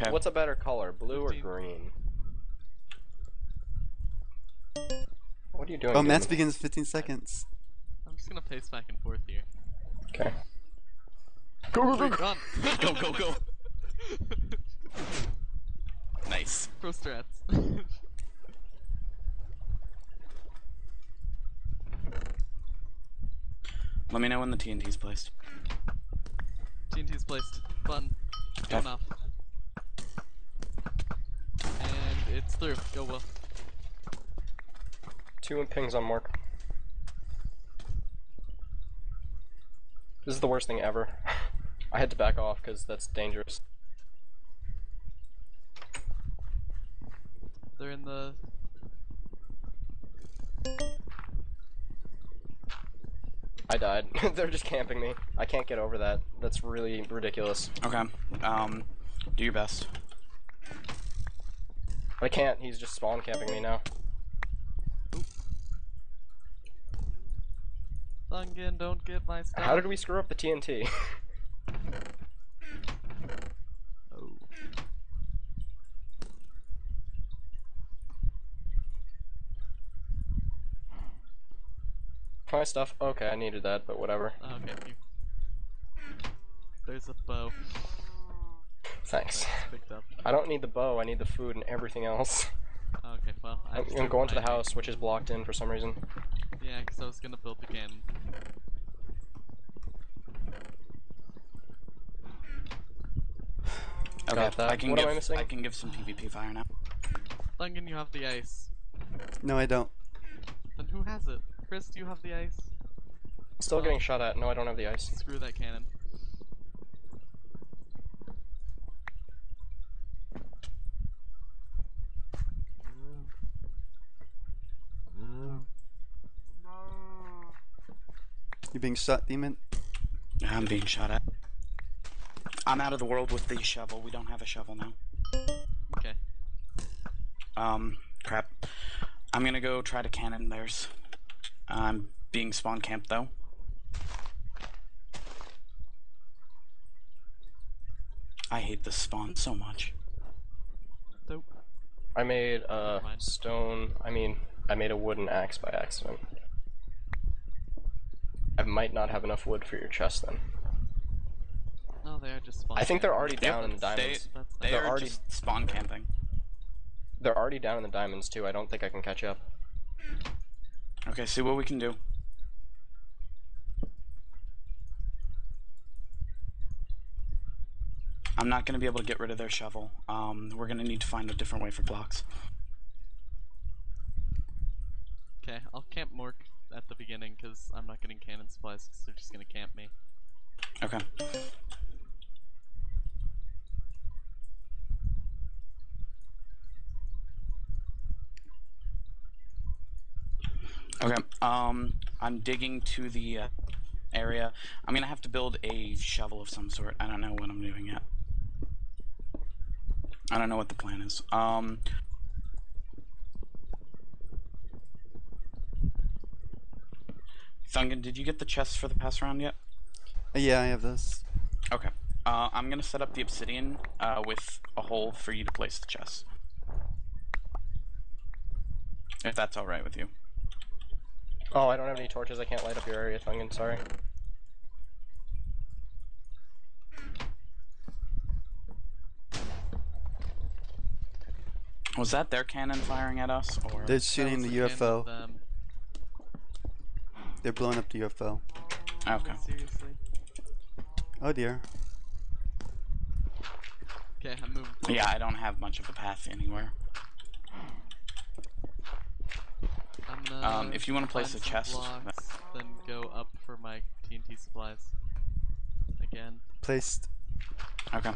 Okay. What's a better color, blue or green? What are you doing? Oh, match dude? begins 15 seconds. I'm just gonna pace back and forth here. Okay. Go go go go! go go go. nice. Pro strats. Let me know when the TNT's placed. TNT's placed. Button. Going Okay. off. And it's through. Go Will. Two pings on Mark. This is the worst thing ever. I had to back off because that's dangerous. They're in the. I died. They're just camping me. I can't get over that. That's really ridiculous. Okay. Um, do your best. I can't. He's just spawn camping me now. Thungon, don't get my stuff. How did we screw up the TNT? Oh. My stuff. Okay, I needed that, but whatever. okay. You... There's a bow. Thanks. That's picked up. I don't need the bow. I need the food and everything else. Okay, well. I I'm, I'm going to the house, which is blocked in for some reason. Yeah, because I was gonna build the cannon. Okay. Got that. I can What am give I missing? I can give some PvP fire now. Thungon, you have the ice. No, I don't. Then who has it? Chris, do you have the ice. Still getting shot at. No, I don't have the ice. Screw that cannon. You being shot, demon? I'm being shot at. I'm out of the world with the shovel. We don't have a shovel now. Okay. Um, crap. I'm gonna go try to cannon theirs. I'm being spawn camped though. I hate this spawn so much. Dope. I made a Never stone. I mean, I made a wooden axe by accident. I might not have enough wood for your chest then. No, they are just spawn I think they're camping. already Yep, down in the diamonds. That's They They're are already- just spawn camping. They're already down in the diamonds too. I don't think I can catch up. Okay, see what we can do. I'm not gonna be able to get rid of their shovel. Um, we're gonna need to find a different way for blocks. Okay, I'll camp Mork at the beginning because I'm not getting cannon supplies because they're just gonna camp me. Okay. Okay. Um, I'm digging to the uh, area. I'm gonna have to build a shovel of some sort. I don't know what I'm doing yet. I don't know what the plan is. Um. Thungon, did you get the chests for the pass around yet? Uh, yeah, I have this. Okay. Uh, I'm gonna set up the obsidian uh, with a hole for you to place the chest. If that's alright with you. Oh, I don't have any torches. I can't light up your area, Thungon. Sorry. Was that their cannon firing at us, or? They're shooting was the cannon UFO. Of them. They're blowing up the UFO. Okay. Seriously. Oh dear. Okay, I'm moving. Forward. Yeah, I don't have much of a path anywhere. I'm gonna Um, if you wanna place a chest, blocks, then go up for my TNT supplies. Again. Placed. Okay.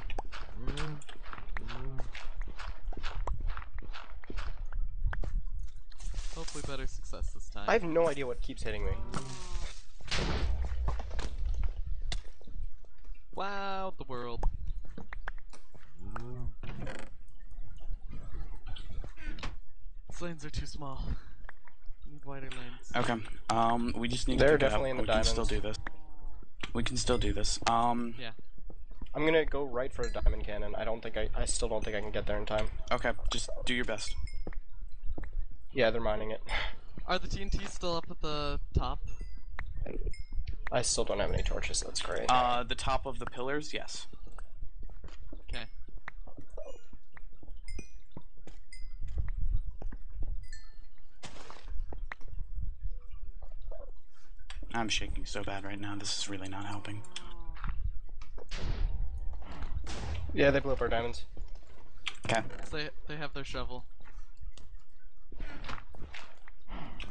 Hopefully better success this time. I have no idea what keeps hitting me. Wow, the world. These lanes are too small. Need wider lanes. Okay. Um, we just need They're to pick it up. definitely in the we can still do this. We can still do this. Um, Yeah. I'm gonna go right for a diamond cannon. I don't think I. I still don't think I can get there in time. Okay, just do your best. Yeah, they're mining it. Are the TNT still up at the top? I still don't have any torches. That's great. Uh, the top of the pillars, yes. Okay. I'm shaking so bad right now. This is really not helping. yeah, they blew up our diamonds. Okay, they they have their shovel.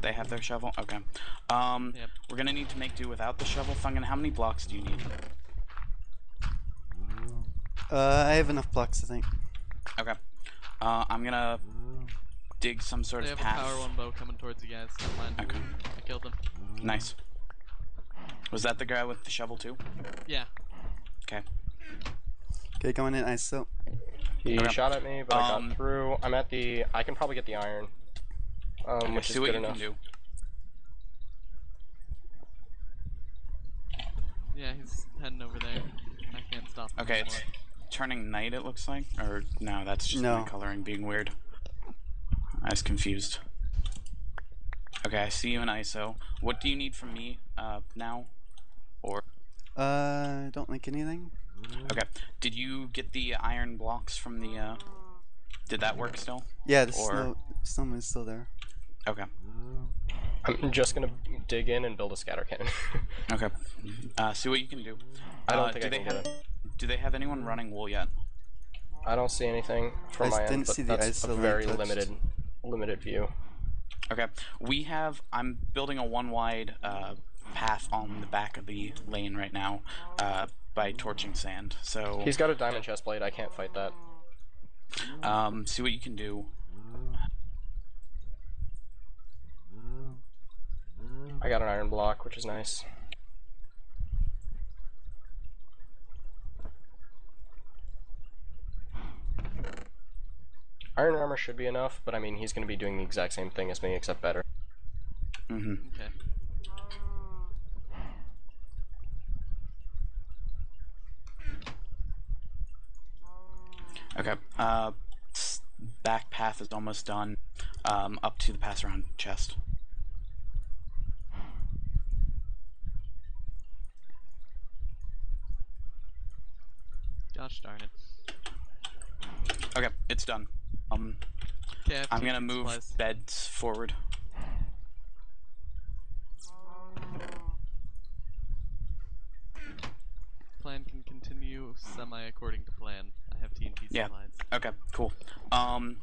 They have their shovel. Okay. Um, Yep. we're gonna need to make do without the shovel. Thungon, how many blocks do you need? Uh, I have enough blocks, I think. Okay. Uh, I'm gonna dig some sort They of have a power one bow coming towards you guys. Never mind. Okay. I killed them. Nice. Was that the guy with the shovel too? Yeah. Okay. Okay, going in ISO. He Okay. shot at me, but I Um, got through. I'm at the. I can probably get the iron. Um, Okay, which see is what good you enough. can do. Yeah, he's heading over there. I can't stop him Okay, it's turning night. It looks like, or no, that's just my coloring being weird. I was confused. Okay, I see you in ISO. What do you need from me uh, now? Or Uh, don't like anything. okay, did you get the iron blocks from the? Uh, did that work still? Yeah, the Or- snow, snow is still there. Okay. I'm just gonna dig in and build a scatter cannon. Okay. Uh, see what you can do. I don't Uh, think do I they can have, do it. Do they have anyone running wool yet? I don't see anything from I my didn't end, but see the that's a very touched. limited, limited view. Okay. We have. I'm building a one wide uh, path on the back of the lane right now uh, by torching sand. So He's got a diamond chest plate. I can't fight that. um, see what you can do. I got an iron block, which is nice. Iron armor should be enough, but I mean, he's going to be doing the exact same thing as me, except better. hmm Okay. Okay. Uh, back path is almost done. Um, up to the pass around chest. Gosh darn it. Okay, it's done. Um, Okay, I'm gonna move supplies. beds forward. Plan can continue semi according to plan. I have TNT Yeah. supplies. Okay, cool. Um,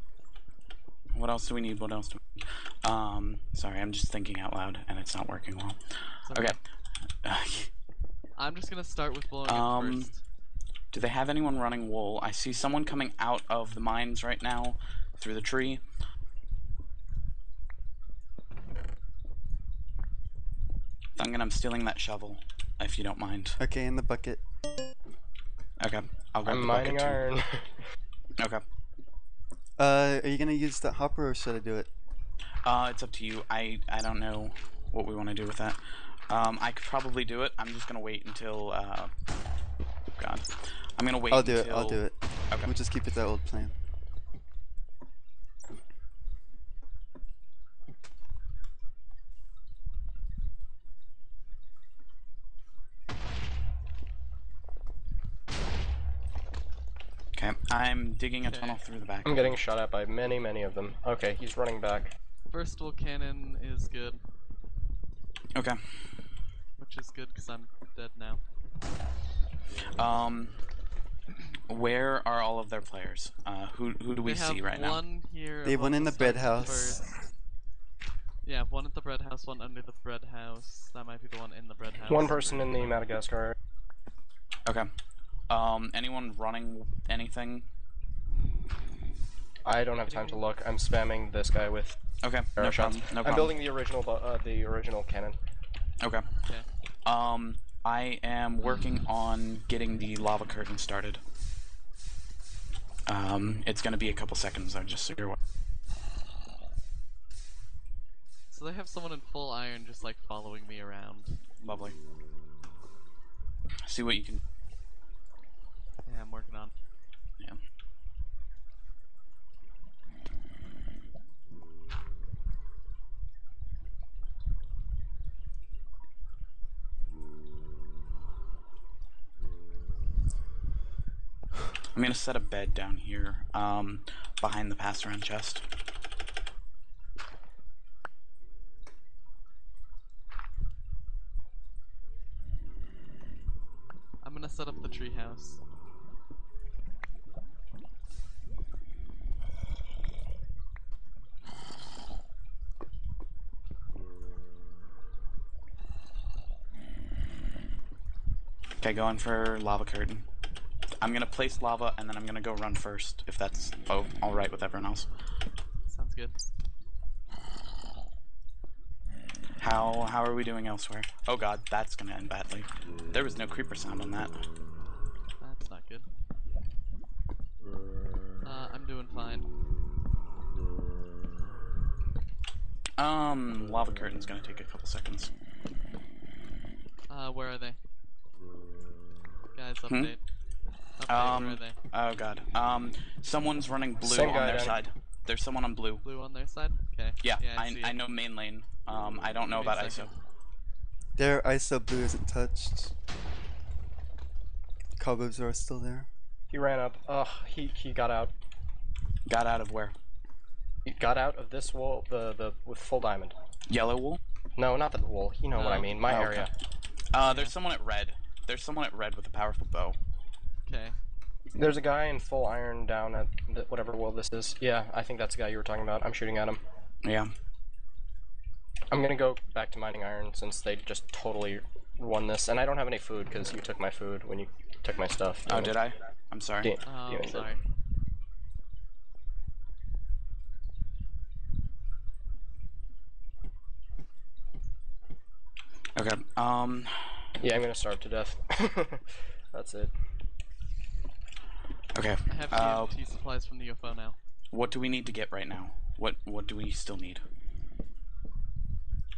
what else do we need? What else do we need? Um, sorry, I'm just thinking out loud and it's not working well. It's Okay. I'm just gonna start with blowing Um, first. Do they have anyone running wool? I see someone coming out of the mines right now through the tree. Thungon, I'm stealing that shovel, if you don't mind. Okay, in the bucket. Okay, I'll grab I'm the mining bucket too. iron. Okay. Uh, are you gonna use that hopper or should I do it? Uh, it's up to you. I I don't know what we want to do with that. Um, I could probably do it. I'm just gonna wait until. Uh, God, I'm gonna wait. I'll do it. I'll do it. Okay. We'll just keep it that old plan. Okay, I'm digging a Okay. tunnel through the back. I'm getting shot at by many, many of them. Okay, he's running back. Versatile cannon is good, Okay. which is good because I'm dead now. Um, where are all of their players? Uh, who who do we they see right now? one here. They have one in the bread house. first. Yeah, one at the bread house, one under the bread house. That might be the one in the bread house. One person in the Madagascar. Okay. Um, anyone running anything? I don't have time to look. I'm spamming this guy with Okay, no arrow shots. problem. No I'm building the original, uh, the original cannon. Okay. Okay. Um, I am working on getting the lava curtain started. Um, it's gonna be a couple seconds though, just so you're aware. So they have someone in full iron just like following me around. Lovely. See what you can. Yeah, I'm working on. I'm gonna set a bed down here, um, behind the pass around chest. I'm gonna set up the treehouse. Okay, going for lava curtain. I'm gonna place lava and then I'm gonna go run first, if that's oh, alright with everyone else. Sounds good. How how are we doing elsewhere? Oh god, that's gonna end badly. There was no creeper sound on that. That's not good. Uh, I'm doing fine. Um, lava curtain's gonna take a couple seconds. Uh, where are they? Guys, Hmm? Update. Update, Um, are they? Oh god. Um, someone's running blue Same on guy their down- side. There's someone on blue. Blue on their side? Okay. Yeah, I, I, I know main lane. Um, I don't know Give me a about ISO. Their ISO blue isn't touched. Cobwebs are still there. He ran up. Ugh, he, he got out. Got out of where? He got out of this wall, the, the, with full diamond. Yellow wool? No, not the wall. You know what I mean. My Oh, okay. area. Uh, there's someone at red. There's someone at red with a powerful bow. Okay. There's a guy in full iron down at the, whatever wall this is. Yeah, I think that's the guy you were talking about. I'm shooting at him. Yeah. I'm gonna go back to mining iron since they just totally won this, and I don't have any food because you took my food when you took my stuff. Oh, did I? I'm sorry. Yeah, Oh, you did. sorry. Okay. Um, Yeah, I'm gonna starve to death. that's it. Okay. I have Uh, TNT supplies from the UFO now. what do we need to get right now? What What do we still need?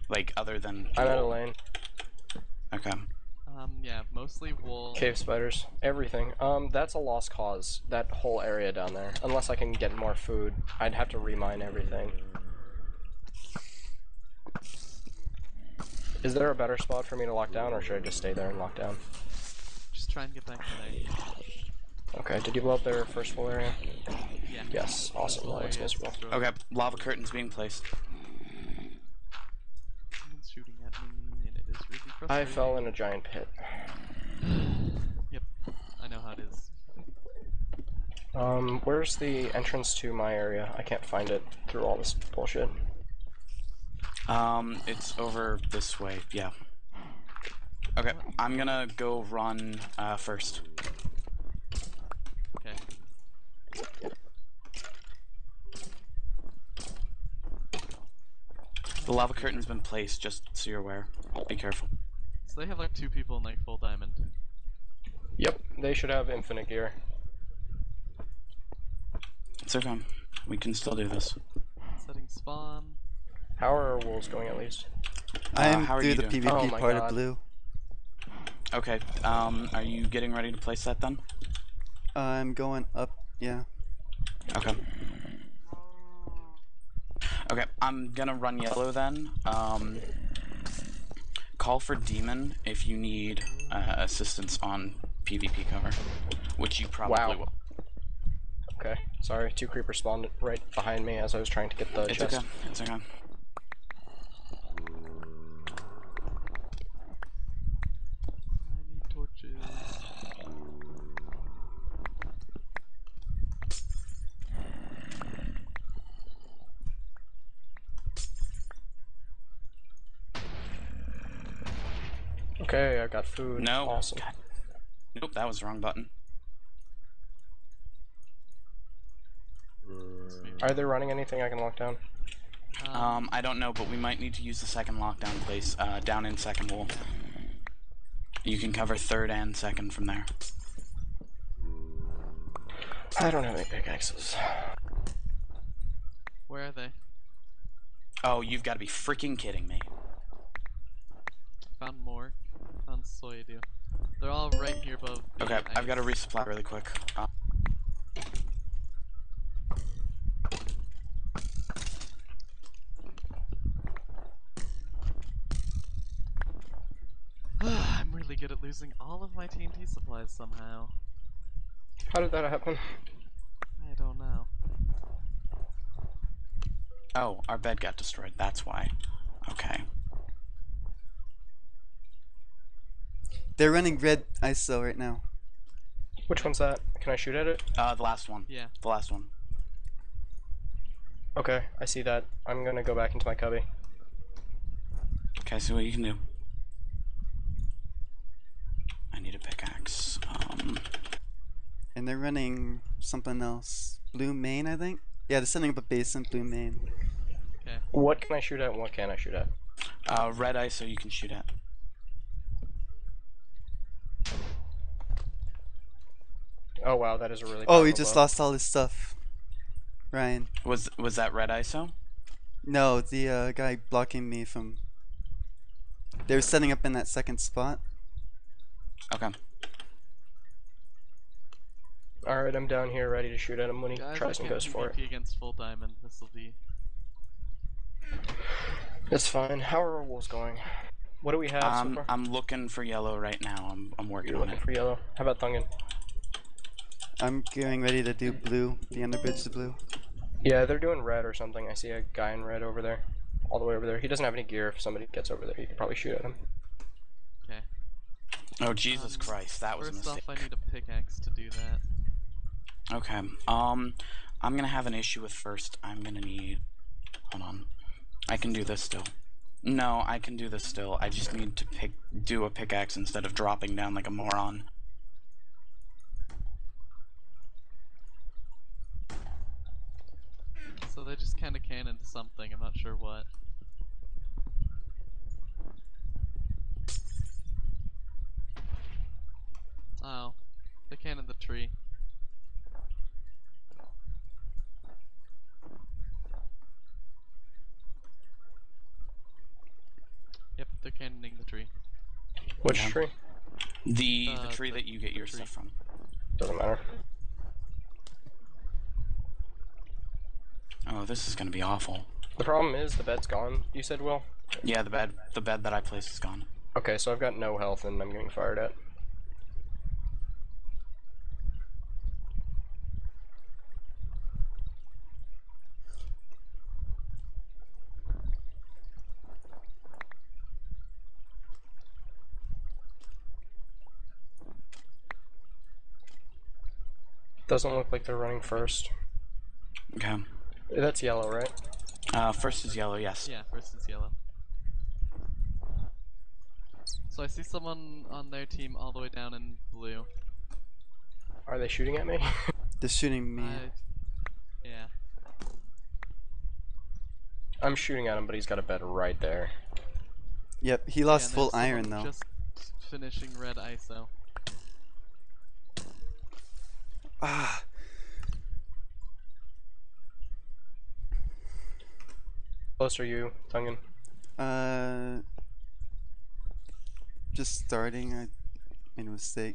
Like other than. I'm at a lane. Okay. Um, yeah, mostly wool. Cave spiders, everything. Um, that's a lost cause. That whole area down there. Unless I can get more food, I'd have to remine everything. Is there a better spot for me to lock down, or should I just stay there and lock down? Just try and get back to there. Okay. Did you blow up their first floor area? Yeah. Yes. Awesome. Well, it's miserable. Okay. Lava curtains being placed. Someone's shooting at me, and it is really frustrating. I fell in a giant pit. Yep. I know how it is. Um, where's the entrance to my area? I can't find it through all this bullshit. Um, it's over this way. Yeah. Okay. I'm gonna go run uh, first. Okay. The lava curtain's been placed, just so you're aware. Be careful. So they have like two people in like full diamond. Yep, they should have infinite gear. It's okay. We can still do this. Setting spawn. How are our wolves going at least? I Uh, am how are through you the doing? PvP Oh part God. of blue. Okay. Um, are you getting ready to place that then? I'm going up. Yeah. Okay. Okay, I'm gonna run yellow then. Um, call for demon if you need uh, assistance on PvP cover, which you probably Wow. will. Okay, sorry, two creepers spawned right behind me as I was trying to get the It's chest. okay. It's okay. I need torches. Okay, I got food. No. Awesome. God. Nope, that was the wrong button. Are they running anything I can lock down? Um, Um, I don't know, but we might need to use the second lockdown place uh, down in second wall. You can cover third and second from there. I don't have any pickaxes. where are they? Oh, you've got to be freaking kidding me. Found more. Found Soyadew. They're all right here above. the Okay, I've got to resupply really quick. Uh, I'm really good at losing all of my TNT supplies somehow. How did that happen? I don't know. oh, our bed got destroyed. That's why. Okay. They're running red ISO right now. Which one's that? Can I shoot at it? Uh, the last one. Yeah. The last one. Okay, I see that. I'm gonna go back into my cubby. Okay, see what you can do. I need a pickaxe. Um, And they're running something else. Blue main, I think? Yeah, they're setting up a base in blue main. Okay. What can I shoot at and what can I shoot at? uh, red ISO you can shoot at. Oh wow, that is a really Oh, he just bow. lost all his stuff. Ryan. Was was that red ISO? No, the uh, guy blocking me from. They were setting up in that second spot. Okay. Alright, I'm down here ready to shoot at him when he Guys, tries I and can't goes for it. PvP against full diamond. This will be. It's fine. How are our wolves going? What do we have so Um, far? I'm looking for yellow right now. I'm I'm working You're on looking it. for yellow. How about Thungon? I'm getting ready to do blue. The underbridge to blue. Yeah, they're doing red or something. I see a guy in red over there. All the way over there. He doesn't have any gear. If somebody gets over there, you can probably shoot at him. Okay. Oh Jesus Um, Christ, that was a mistake. First off, I need a pickaxe to do that. Okay. Um, I'm gonna have an issue with first. I'm gonna need. Hold on. I can do this still. No, I can do this still. I just need to pick do a pickaxe instead of dropping down like a moron. So they just kind of can into something. I'm not sure what. Oh, they can in the tree. Yep, they're cannoning the tree. Which Yeah. tree? The Uh, the tree the- that you get your tree. stuff from. Doesn't matter. Oh, this is gonna be awful. The problem is the bed's gone. You said, Will. Yeah, the bed the bed that I placed is gone. Okay, so I've got no health and I'm getting fired at. Doesn't look like they're running first. Okay. That's yellow, right? Uh, first is yellow. Yes. Yeah, first is yellow. So I see someone on their team all the way down in blue. Are they shooting at me? They're shooting me. I, yeah. I'm shooting at him, but he's got a bed right there. Yep, he lost and full iron though. Just finishing red ISO. Ah, Close are you, Thungon? uh, just starting. I made a mistake.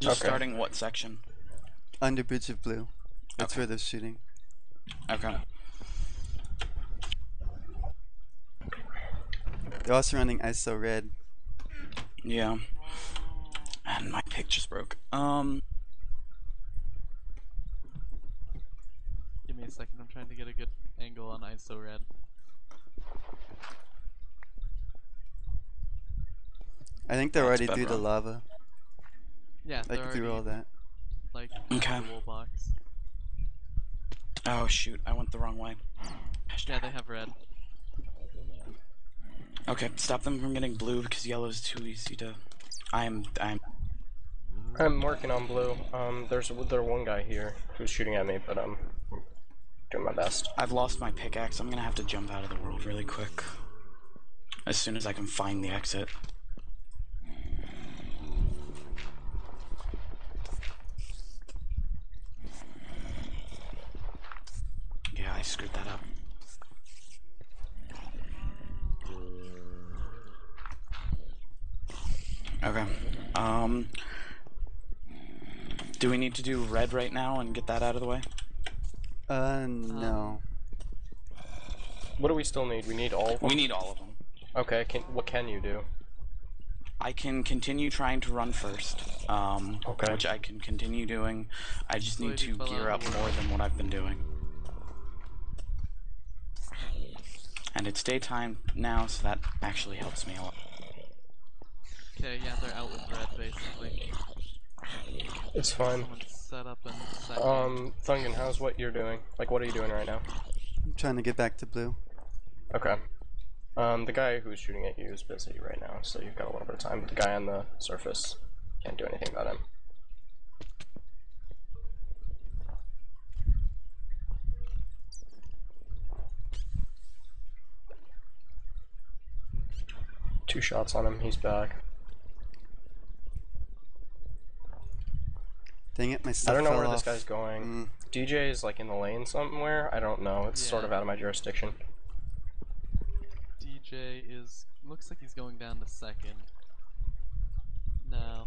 Just Okay. starting what section? Underbridge of blue. That's Okay. where they're shooting. Okay. They're also running ISO red. Yeah. And my pick just broke. Um. Give me a second, I'm trying to get a good angle on ISO red. I think they're That's already through the lava. Yeah, they're Like through all that. like Okay. the wool box. Oh shoot! I went the wrong way. Yeah, they have red. Okay, stop them from getting blue because yellow is too easy to. I'm I'm I'm working on blue. Um, there's there one guy here who's shooting at me, but I'm doing my best. I've lost my pickaxe. I'm gonna have to jump out of the world really quick. As soon as I can find the exit. Yeah, I screwed that up. Okay. Um, do we need to do red right now and get that out of the way? Uh, no. What do we still need? We need all. Of them? We need all of them. Okay. Can what can you do? I can continue trying to run first, um, Okay. which I can continue doing. I just need to gear up more than what I've been doing. And it's daytime now, so that actually helps me a lot. Okay, yeah, they're out with red basically. It's fine. Someone set up and second. Um, Thungon, how's what you're doing? Like, what are you doing right now? I'm trying to get back to blue. Okay. Um, the guy who's shooting at you is busy right now, so you've got a little bit of time. But the guy on the surface can't do anything about him. Two shots on him, he's back. Dang it, my stuff I don't know fell where this guy's going. Mm, DJ is like in the lane somewhere. I don't know. It's sort of out of my jurisdiction. DJ is looks like he's going down to second. No.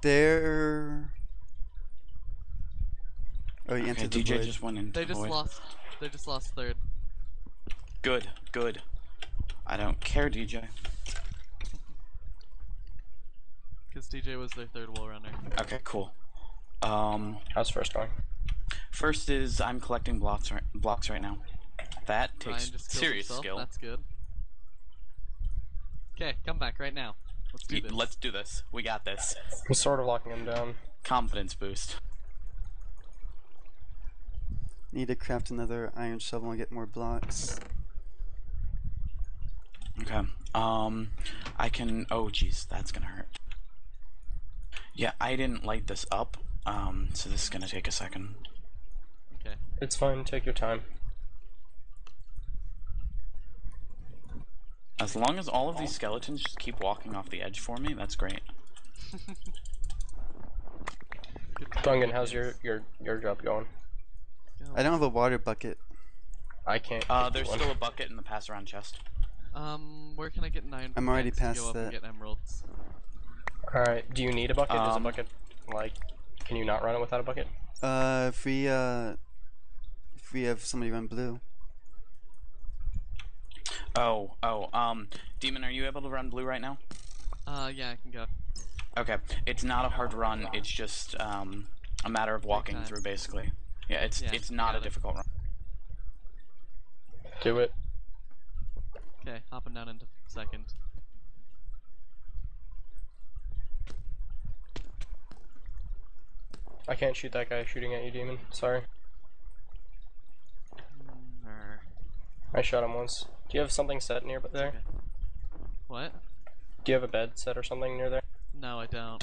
there. Oh, he Okay, entered the DJ void. just went into They the just void. lost they just lost third. Good, good. I don't care, DJ. Because DJ was their third wall runner. Okay, cool. Um, How's first going? first is I'm collecting blocks right, blocks right now. That takes serious himself. skill. That's good. Okay, come back right now. Let's do Y- this. Let's do this. We got this. I'm sort of locking him down. Confidence boost. Need to craft another iron shovel and get more blocks. Okay. Um, I can. Oh, jeez, that's gonna hurt. Yeah, I didn't light this up. Um, so this is gonna take a second. Okay. It's fine. Take your time. As long as all of these skeletons just keep walking off the edge for me, that's great. Good Thungon, how's your your your job going? I don't have a water bucket. I can't. Uh, there's one. still a bucket in the pass around chest. Um, where can I get nine? I'm already pickaxe to past go up and that. get emeralds. All right. Do you need a bucket? Is a Um, bucket like? Can you not run it without a bucket? Uh, if we uh, if we have somebody run blue. Oh, oh, um, Demon, are you able to run blue right now? Uh, yeah, I can go. Okay, it's not a hard run. It's just um a matter of walking through, basically. Yeah, it's Yeah, it's not a difficult run. Do it. Okay, hopping down into second. I can't shoot that guy shooting at you, demon. Sorry. I shot him once. Do you have something set near but there? okay. What? Do you have a bed set or something near there? No, I don't.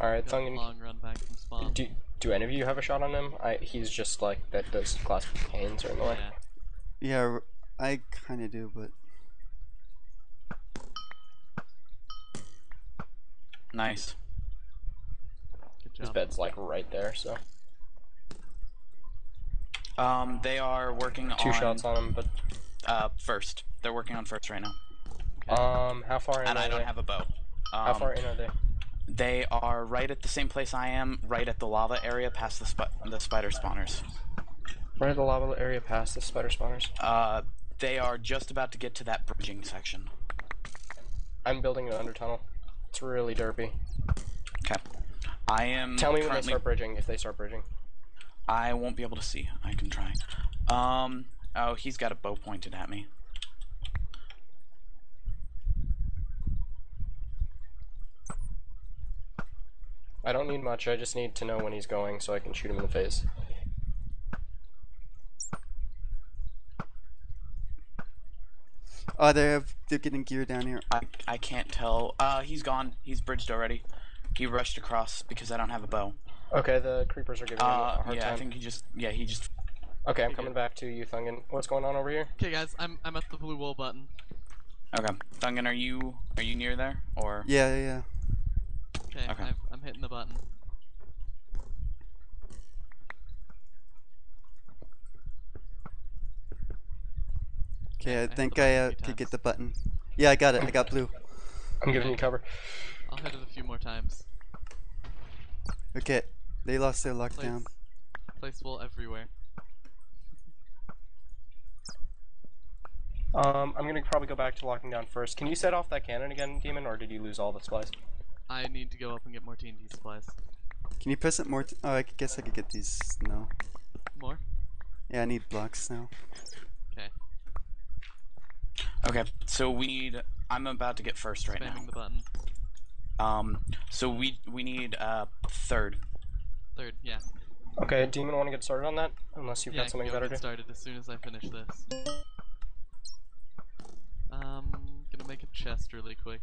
All right, Got a Thungon. long run back from spawn. Do do any of you have a shot on him? I he's just like that. Those glass panes are in the way. Yeah. Yeah, r- I kind of do, but Nice. Good His job. bed's like right there, so Um, they are working two on shots on him. But uh first. They're working on first right now, Okay. um, how far in and are I don't they? have a bow. Um, How far in are they? They are right at the same place I am, right at the lava area, past the sp- the spider spawners. Right at the lava area past the spider spawners. Uh, they are just about to get to that bridging section. I'm building an under tunnel. It's really derpy. Okay. I am. Tell me when they start bridging. If they start bridging. I won't be able to see. I can try. Um. Oh, he's got a bow pointed at me. I don't need much. I just need to know when he's going so I can shoot him in the face. oh, they're they're getting gear down here. I I can't tell. Uh, he's gone. He's bridged already. He rushed across because I don't have a bow. Okay, the creepers are giving him a Uh, hard yeah, time. I think he just. Yeah, he just. Okay, I'm coming back to you, Thungon. What's going on over here? Okay, guys, I'm I'm at the blue wall button. Okay, Thungon, are you are you near there or? Yeah, yeah, yeah. Okay, Okay. I've, I'm hitting the button. Okay, I hit the think I uh, could get the button. Yeah, I got it. I got blue. I'm giving you cover. I'll hit it a few more times. Okay, they lost their Place, lockdown. place wool everywhere. Um, I'm gonna probably go back to locking down first. Can you set off that cannon again, Demon, or did you lose all the supplies? I need to go up and get more TNT supplies. Can you press it more? T- oh, I guess I could get these. No. More? Yeah, I need blocks now. Okay. Okay, so we need. I'm about to get first right Spamming the button. Um, so we we need uh third. Third, yeah. Okay, Demon, want to get started on that? Unless you've yeah, got something go better get to do. started as soon as I finish this. Um, gonna make a chest really quick.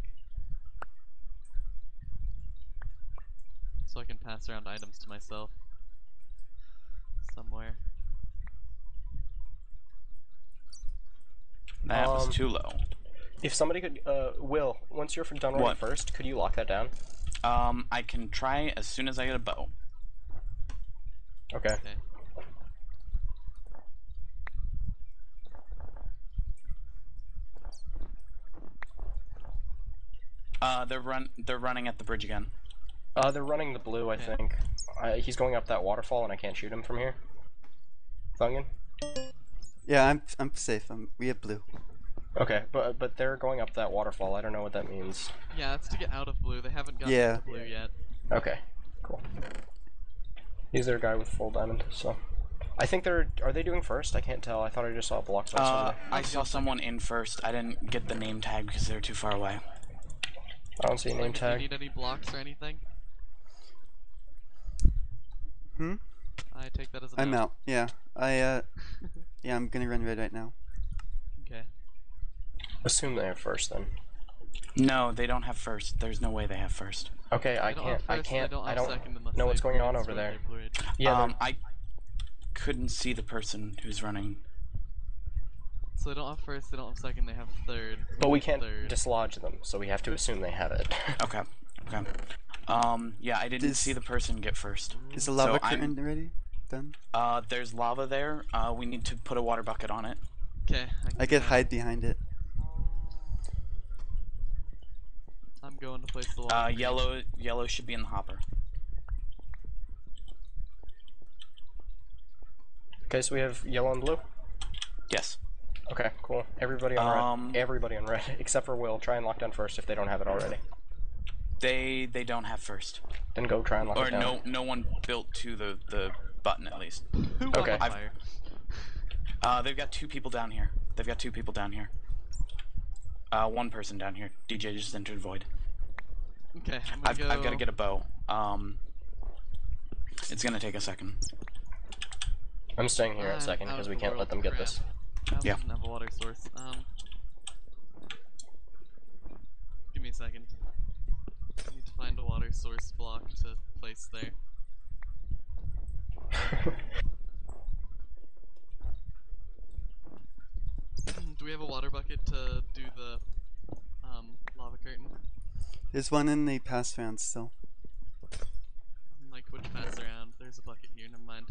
So I can pass around items to myself. Somewhere. That was Um, too low. If somebody could, uh, Will, once you're done running What? first, could you lock that down? Um, I can try as soon as I get a bow. Okay. Okay. Uh, they're run. They're running at the bridge again. Uh, they're running the blue, I Yeah. think. Uh, he's going up that waterfall, and I can't shoot him from here. Thungon? Yeah, I'm I'm safe. I'm, we have blue. Okay, but but they're going up that waterfall. I don't know what that means. Yeah, that's to get out of blue. They haven't gotten Yeah. into blue yet. Okay, cool. He's their guy with full diamond, so. I think they're. Are they doing first? I can't tell. I thought I just saw blocks. Uh, Uh, I saw someone in first. I didn't get the name tag because they're too far away. I don't see a Like, name if tag. you need any blocks or anything, Hmm. I take that as a I'm no. out. Yeah. I uh. Yeah, I'm gonna run red right now. Okay. Assume they have first then. No, they don't have first. There's no way they have first. Okay, I can't. have I can't. Don't I don't know what's going on over there. Yeah, um, I couldn't see the person who's running. So they don't have first, they don't have second, they have third. but we can't third. dislodge them, so we have to assume they have it. Okay. Okay. Um, yeah, I didn't Does- see the person get first. Is the lava So I'm- ready? Done. Uh, there's lava there. Uh, we need to put a water bucket on it. Okay. I can could hide behind it. I'm going to place the wall. Uh, yellow, yellow should be in the hopper. okay, so we have yellow and blue. Yes. Okay, cool. Everybody on Um, red. Everybody on red, except for Will. Try and lock down first if they don't have it already. They they don't have first, Then go try and lock or it down. no no one built to the the button at least. Who Okay. on I've- fire? Uh, they've got two people down here. They've got two people down here. Uh, one person down here. DJ just entered void. Okay, I'm gonna I've go. I've got to get a bow. Um, it's gonna take a second. I'm staying here in a I'm second because we can't let world, them get this. House Yeah. doesn't have a water source. Um, give me a second. I need to find a water source block to place there. Do we have a water bucket to do the um, lava curtain? There's one in the pass round still. Like which pass around? There's a bucket here. Never mind.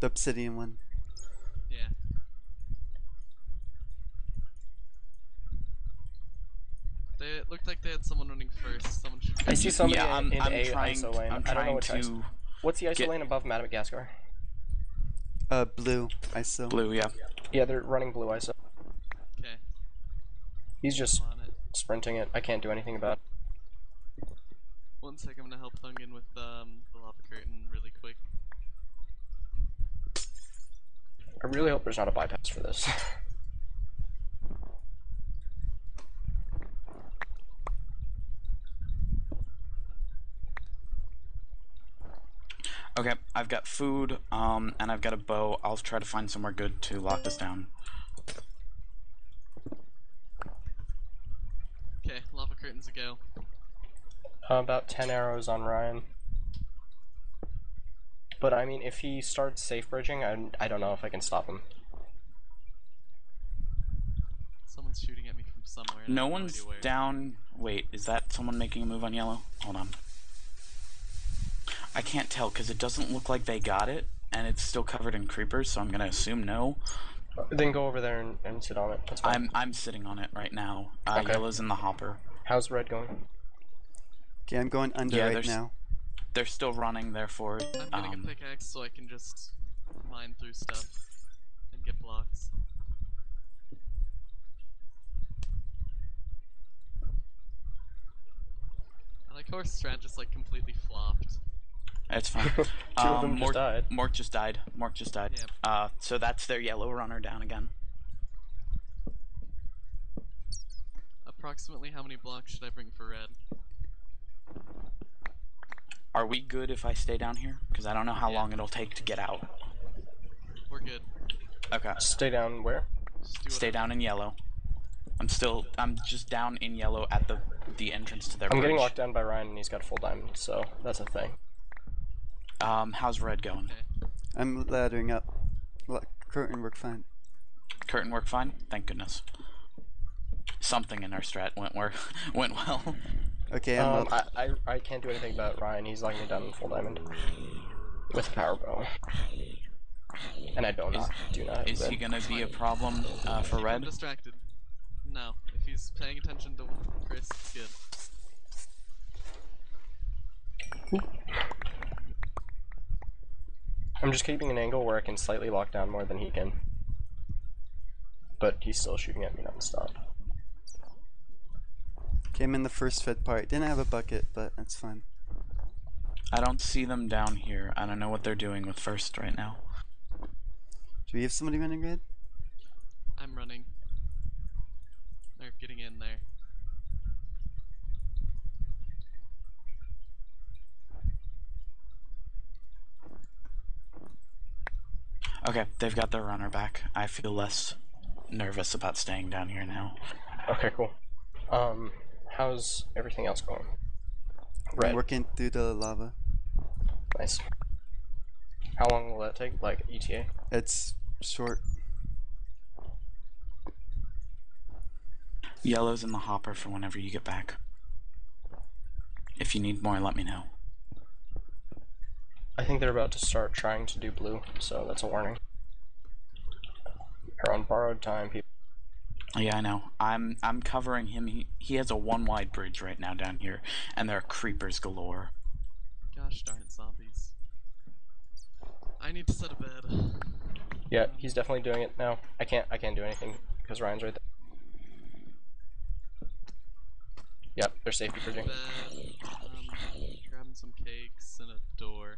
The obsidian one. Yeah. They it looked like they had someone running first. Someone should. I see somebody yeah, I'm, in, in I'm a trying. ISO lane. I'm I don't know trying which ISO. to What's the ISO get- lane above Madame Gaskar? Uh, blue. ISO. blue. Yeah. Yeah, they're running blue ISO. Okay, He's just it. sprinting it. I can't do anything about it. One sec, I'm gonna help Thungon with um, the lava curtain really quick. I really hope there's not a bypass for this. Okay, I've got food. Um, and I've got a bow. I'll try to find somewhere good to lock this down. Okay, lava curtains a go. Uh, about 10 arrows on Ryan. But I mean, if he starts safe bridging, I, I don't know if I can stop him. Someone's shooting at me from somewhere. No one's idea down. Wait, is that someone making a move on yellow? Hold on. I can't tell because it doesn't look like they got it, and it's still covered in creepers. So I'm gonna assume no. Then go over there and, and sit on it. I'm I'm sitting on it right now. Uh, Okay. Yellow's in the hopper. How's red going? Okay, I'm going under Yeah, right there's- now. They're still running there for I'm getting um, a pickaxe so I can just mine through stuff and get blocks. I like how our strat just like completely flopped. It's fine. Two of them Um, just died. Mork just died. Mork just died. Yep. Uh, so that's their yellow runner down again. Approximately how many blocks should I bring for red? Are we good if I stay down here? Because I don't know how Yeah. long it'll take to get out. We're good. Okay. Stay down where? Do Stay down in yellow. I'm still. I'm just down in yellow at the the entrance to their. I'm getting locked down by Ryan and he's got full diamond, so that's a thing. Um, how's red going? Okay. I'm laddering up. La- curtain work fine. Curtain work fine. Thank goodness. Something in our strat went wor- went well. Okay, I'm Um, up. I, I, I can't do anything about Ryan. He's locking me down in full diamond. With a power bow. And I do not, do not have Is red. he gonna be a problem uh, for I'm red? distracted. No. If he's paying attention to Chris, it's good. I'm just keeping an angle where I can slightly lock down more than he can. But he's still shooting at me non-stop. Okay, I'm in the first fed part. Didn't have a bucket, but that's fine. I don't see them down here. I don't know what they're doing with first right now. Do we have somebody running red? I'm running. They're getting in there. Okay, they've got their runner back. I feel less nervous about staying down here now. Okay, cool. Um, how's everything else going? I'm working through the lava. Nice. How long will that take? Like ETA? It's short. Yellow's in the hopper for whenever you get back. If you need more, let me know. I think they're about to start trying to do blue, so that's a warning. They're on borrowed time, people. Yeah, I know. I'm I'm covering him. He he has a one wide bridge right now down here, and there are creepers galore. Gosh darn it, zombies. I need to set a bed. Yeah, he's definitely doing it now. I can't I can't do anything because Ryan's right there. Yep, they're safety bridging. Bed. Um, grabbing some cakes and a door.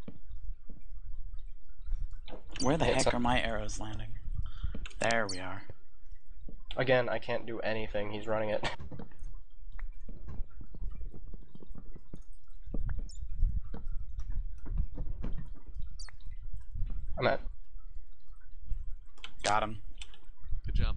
Where the Yeah, heck are my arrows landing? There we are. Again, I can't do anything. He's running it. I'm at. Got him. Good job.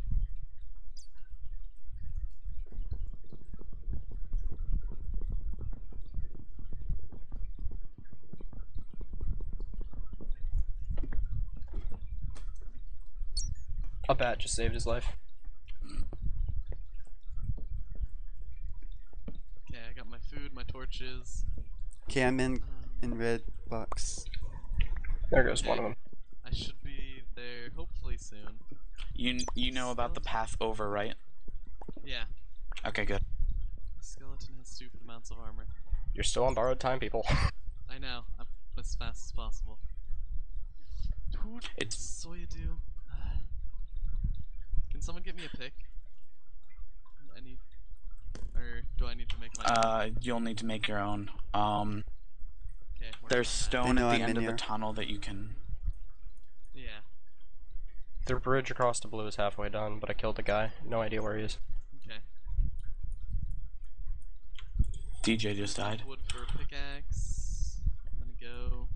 A bat just saved his life. Okay, I got my food, my I'm in Um, in red box. There goes one of them. I should be there hopefully soon. You you know about the path over, right? Yeah, Okay, good. the skeleton has stupid amounts of armor. You're still on borrowed time, people. I know. I'm as fast as possible. Dude, It's- saw you do? Can someone get me a pick? Any, or do I need to make my? own? Uh, you'll need to make your own. Um, okay. there's stone know at I'm the end in of the tunnel that you can. Yeah. Their bridge across the blue is halfway done, but I killed the guy. No idea where he is. Okay. DJ just died. Wood for a pickaxe. I'm gonna go.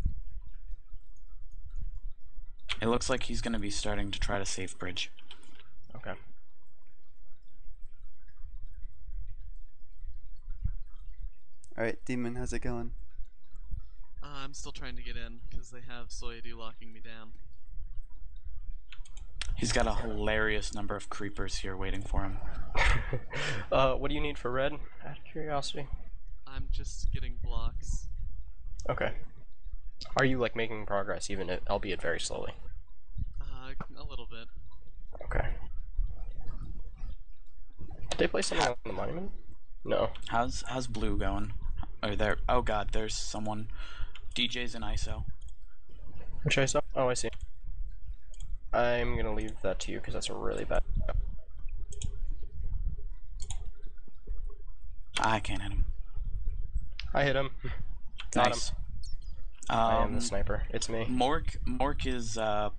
It looks like he's gonna be starting to try to save bridge. Okay. Alright, Demon, how's it going? Uh, I'm still trying to get in because they have Soyadew locking me down. He's got a hilarious number of creepers here waiting for him. uh, what do you need for red? Out of curiosity. I'm just getting blocks. Okay. Are you like making progress, even if, albeit very slowly? Uh, a little bit. Okay. Did they play something on the monument? No. How's how's blue going? Or there. Oh god, there's someone. DJ's in ISO. Which I saw? Oh, I see. I'm gonna leave that to you because that's a really bad. I can't hit him. I hit him. Got nice. him. I am Um, the sniper. It's me. Mork Mork is uh,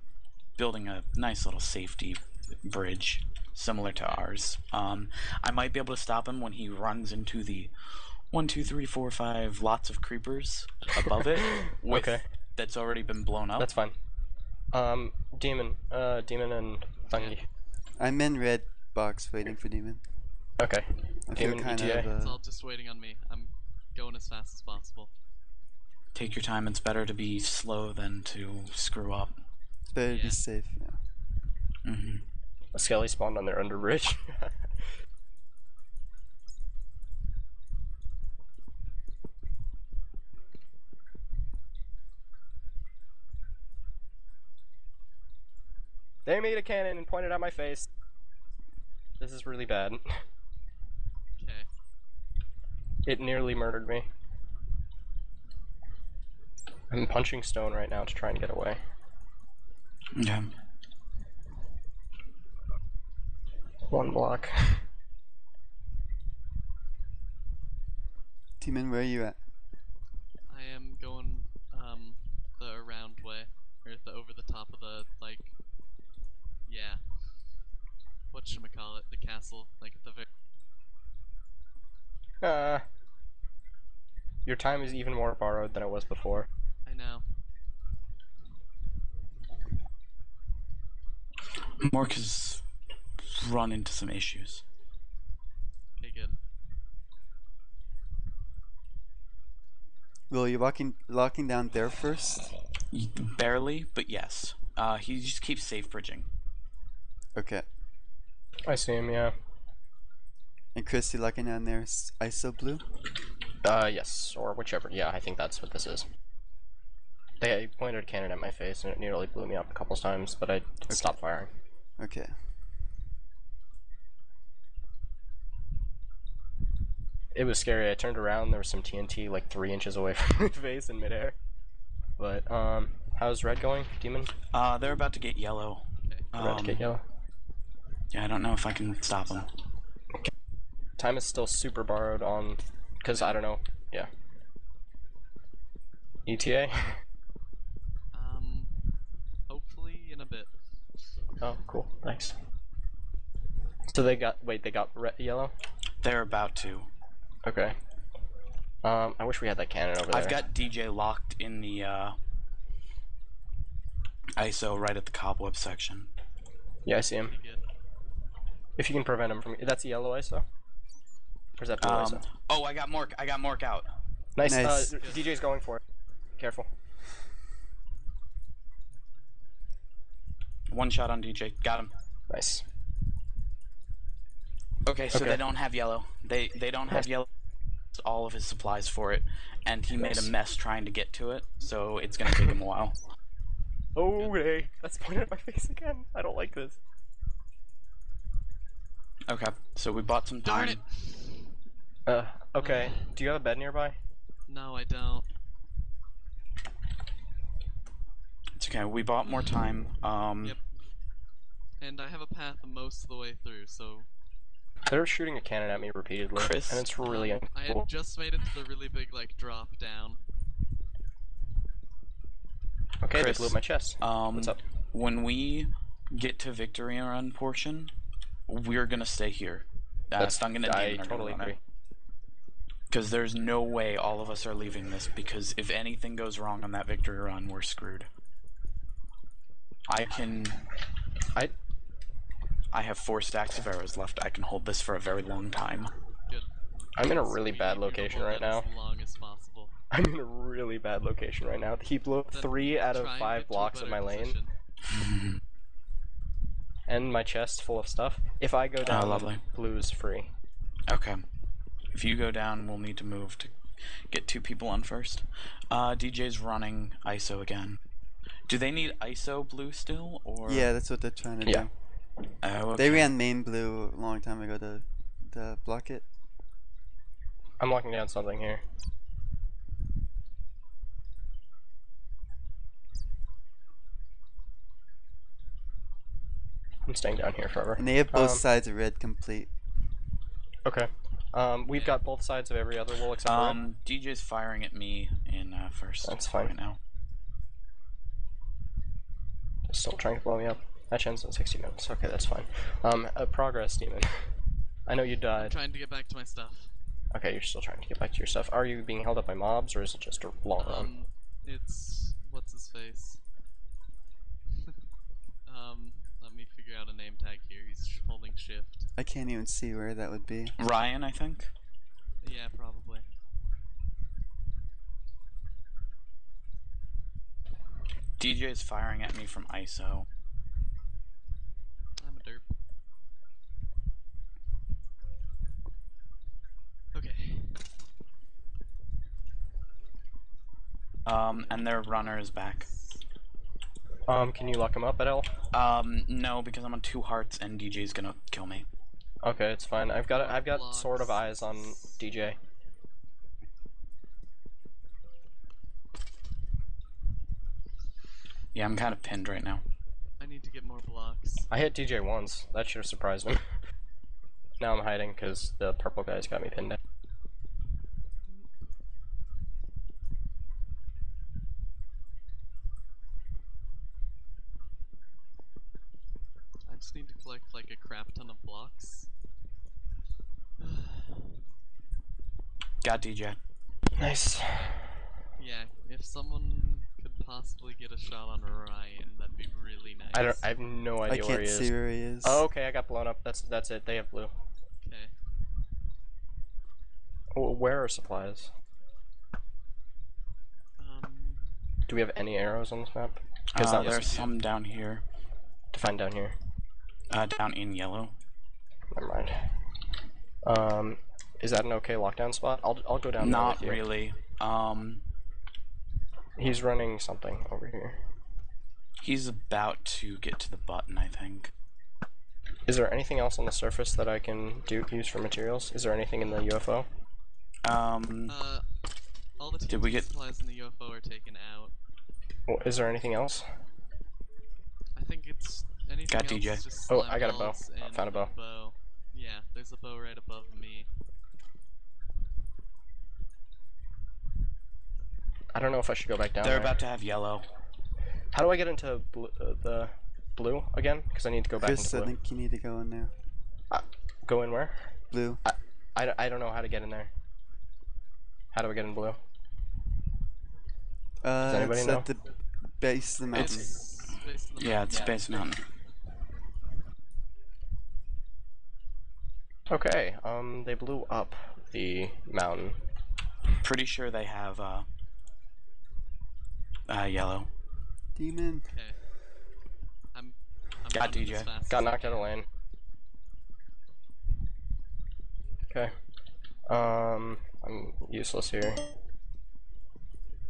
building a nice little safety bridge similar to ours. Um, I might be able to stop him when he runs into the one, two, three, four, five lots of creepers above it. With, Okay. That's already been blown up. That's fine. Um, demon, uh, demon and Thungy. I'm in red box waiting for demon. Okay. I feel Demon kind ETA. of. It's Uh, all just waiting on me. I'm going as fast as possible. Take your time. It's better to be slow than to screw up. it's better to be safe. Yeah. hmm A skelly spawned on their under bridge. They made a cannon and pointed at my face. This is really bad. Okay. It nearly murdered me. I'm punching stone right now to try and get away. Okay. One block. Demon, where are you at? I am going um the around way or the over the top of the like yeah. What should we call it? The castle, like at the very Uh, your time is even more borrowed than it was before. I know. Mork has run into some issues. Okay, good. Will you walking locking down there first? Barely, but yes. Uh, he just keeps safe bridging. Okay. I see him, yeah. And Christy looking down there is ISO blue. Uh, yes, or whichever. Yeah, I think that's what this is. They pointed a cannon at my face and it nearly blew me up a couple times, but I stopped firing. Okay. It was scary. I turned around, there was some TNT like three inches away from my face in midair. But, um, how's red going, demon? Uh, they're about to get yellow. Okay. Red Um, get yellow. Yeah, I don't know if I can stop them. Time is still super borrowed on, because I don't know. Yeah. ETA? Um hopefully in a bit. oh, cool. Thanks. So they got, wait, they got red, yellow? They're about to. Okay. Um, I wish we had that cannon over there. I've got DJ locked in the uh, ISO right at the cobweb section. Yeah, I see him. Okay, good. If you can prevent him from, that's a yellow ISO. Or is that blue Um, ISO? oh, I got Mork. I got Mork out. Nice. nice. Uh, DJ's going for it. Careful. One shot on DJ. Got him. Nice. Okay, so Okay. they don't have yellow. They they don't have yellow. All of his supplies for it, and he made a mess trying to get to it. So it's gonna take him a while. Okay. That's pointed at my face again. I don't like this. Okay, so we bought some Darn time. it! Uh, okay. Do you have a bed nearby? No, I don't. It's okay. We bought more time. Um, Yep. And I have a path most of the way through, so They're shooting a cannon at me repeatedly, Chris. and it's really um, I had just made it to the really big like drop down. Okay, Chris, they blew up my chest. um, What's up? when we get to victory run portion, we're gonna stay here. Uh, That's Stung and Demon are gonna totally run it. agree. Because there's no way all of us are leaving this. Because if anything goes wrong on that victory run, we're screwed. I can. I I have four stacks of arrows left. I can hold this for a very long time. Good. I'm in a really We bad location right now. As long as possible. I'm in a really bad location right now. He blew up three out of five get to a blocks of my better lane, position. and my chest full of stuff. If I go down, Oh, lovely. blue's free. okay. If you go down, we'll need to move to get two people on first. Uh, DJ's running ISO again. Do they need ISO blue still, or Yeah, that's what they're trying to Yeah. do. Oh, They ran main blue a long time ago to to block it. I'm locking down something here. I'm staying down here forever. And they have both Um, sides of red complete. Okay. Um, we've got both sides of every other wool except for red. Um, DJ's firing at me in uh, first. That's fine. right now. Still trying to blow me up. That ends in 60 minutes. Okay, that's fine. Um, uh, progress, demon. I know you I'm died. trying to get back to my stuff. Okay, you're still trying to get back to your stuff. Are you being held up by mobs, or is it just a long run? Um, it's what's his face. um, let me figure out a name tag here. He's holding shift. I can't even see where that would be. Ryan, I think. Yeah, probably. DJ's firing at me from ISO. I'm a derp. Okay. Um, and their runner is back. Um, can you lock him up at all? Um, no, because I'm on two hearts and DJ's gonna kill me. Okay, it's fine. I've got I've got sort of eyes on DJ. Yeah, I'm kind of pinned right now. I need to get more blocks. I hit DJ once. That should have surprised him. now I'm hiding because the purple guy's got me pinned down. Just need to collect like a crap ton of blocks. Got DJ. Nice. yeah, if someone could possibly get a shot on Ryan, that'd be really nice. I don't. I have no I idea where can't he see where he is. Oh, okay. I got blown up. That's that's it. They have blue. Okay. Oh, where are supplies? Um, Do we have any arrows on this map? Because Uh, that was there's some down here. to find down here. Uh, down in yellow. Never mind. Um, is that an okay lockdown spot? I'll I'll go down. there Not with really. Um, He's running something over here. he's about to get to the button, I think. Is there anything else on the surface that I can do use for materials? Is there anything in the UFO? Um, uh, all the Did we get- supplies in the UFO are taken out. Oh, Is there anything else? I think it's anything Got DJ. Oh, I got a bow. I found a bow. bow. Yeah, there's a bow right above me. I don't know if I should go back down they're there. about to have yellow. How do I get into bl- uh, the blue again? Because I need to go back Chris, into I blue. think you need to go in there. Go in where? Blue. I I don't know how to get in there. How do I get in blue? Uh, anybody it's know? at the base of the mountain. It's- It's based on the Yeah, map. it's Space Mountain. Okay, um, they blew up the mountain. Pretty sure they have, uh, uh, yellow. Demon. Okay. I'm. I'm Got DJ. Got knocked out of lane. Okay. Um, I'm useless here.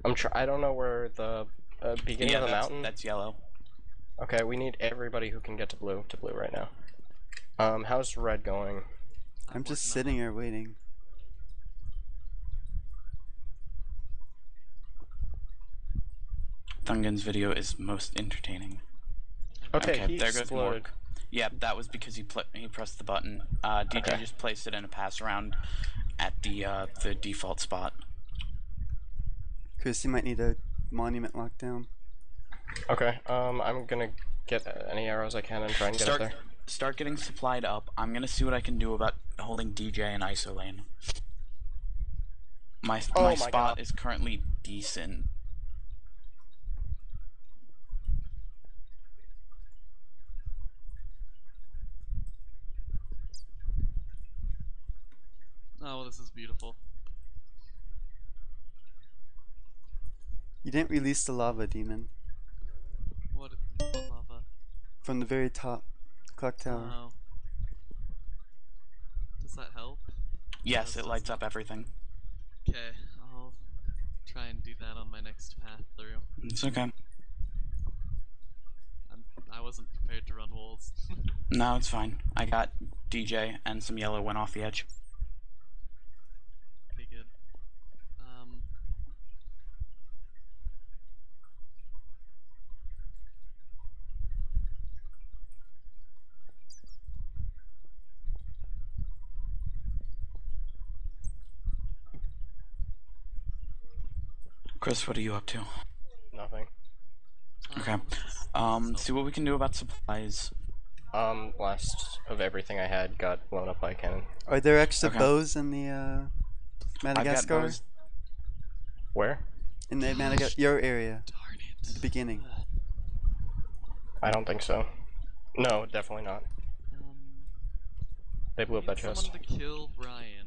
I'm try. I don't know where the uh, beginning yeah, of the that's, mountain. that's yellow. Okay, we need everybody who can get to blue to blue right now. Um, how's red going? I'm just working on sitting here waiting. Thungon's video is most entertaining. Okay, he there goes exploded. Mork. Yeah, that was because he pl- he pressed the button. Uh, DJ Okay. just placed it in a pass around at the uh, the default spot. Chris, you might need a monument lockdown. Okay, um, I'm gonna get any arrows I can and try and get Start up there. Start getting supplied up. I'm gonna see what I can do about holding DJ in ISO lane. My Oh my my spot God. is currently decent. Oh, this is beautiful. You didn't release the lava demon What? What lava? from the very top clock tower. Oh. Does that help? Yes, it lights up everything. Okay, I'll try and do that on my next path through. It's okay. I'm, I wasn't prepared to run walls. No, it's fine. I got DJ and some yellow went off the edge. okay, good. Um. Chris, what are you up to? Nothing. Okay. Um, see what we can do about supplies. Um, last of everything I had got blown up by a cannon. Are there extra Okay. bows in the uh, I've got Madagascar? bows. Where? In the Madagascar, your area, Darn at the it. beginning. I don't think so. No, definitely not. Um, They blew up need that chest. someone to kill Brian.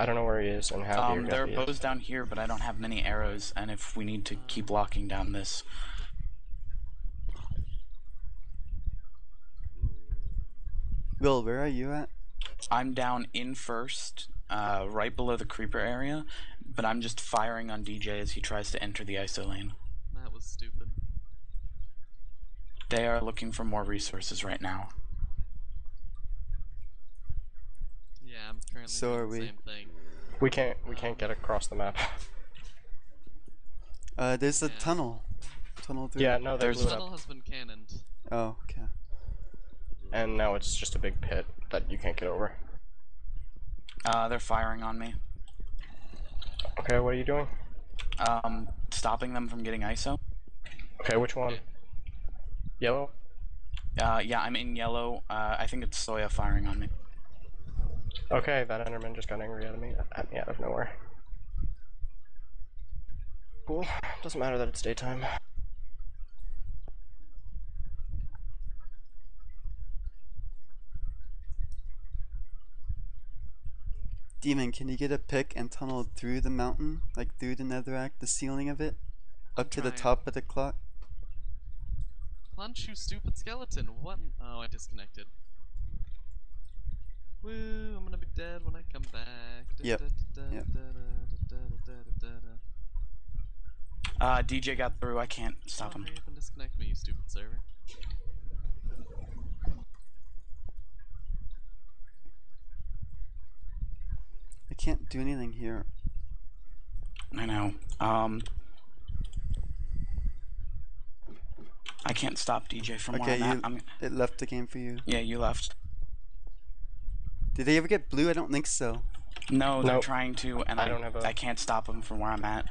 I don't know where he is and how Um, there are he is. bows down here, but I don't have many arrows, and if we need to keep locking down this, Will, where are you at? I'm down in first, uh, right below the creeper area, but I'm just firing on DJ as he tries to enter the ISO lane. That was stupid. They are looking for more resources right now. Yeah, I'm currently So doing are the we. same thing. We can't. We can't get across the map. Uh, there's a Yeah. tunnel. Tunnel through. yeah, no, There's- The blew tunnel has been cannoned. Oh, okay. and now it's just a big pit that you can't get over. Uh, they're firing on me. Okay, what are you doing? Um, stopping them from getting ISO. Okay, which one? Yellow. Uh, yeah, I'm in yellow. Uh, I think it's Soya firing on me. Okay, that Enderman just got angry at me at me out of nowhere. Cool. Doesn't matter that it's daytime. Demon, can you get a pick and tunnel through the mountain, like through the netherrack, the ceiling of it, up to the top of the clock? Punch, you stupid skeleton. What? Oh, I disconnected. Woo, I'm gonna be dead when I come back. Yep, yep. Uh, DJ got through. I can't stop Don't him. hurry up and disconnect me, you stupid server. I can't do anything here. I know. Um, I can't stop DJ from where Okay, I'm you. at. I'm, It left the game for you. yeah, you left. Did they ever get blue? I don't think so. No, they're Nope. trying to, and I I, don't have a- I can't stop them from where I'm at.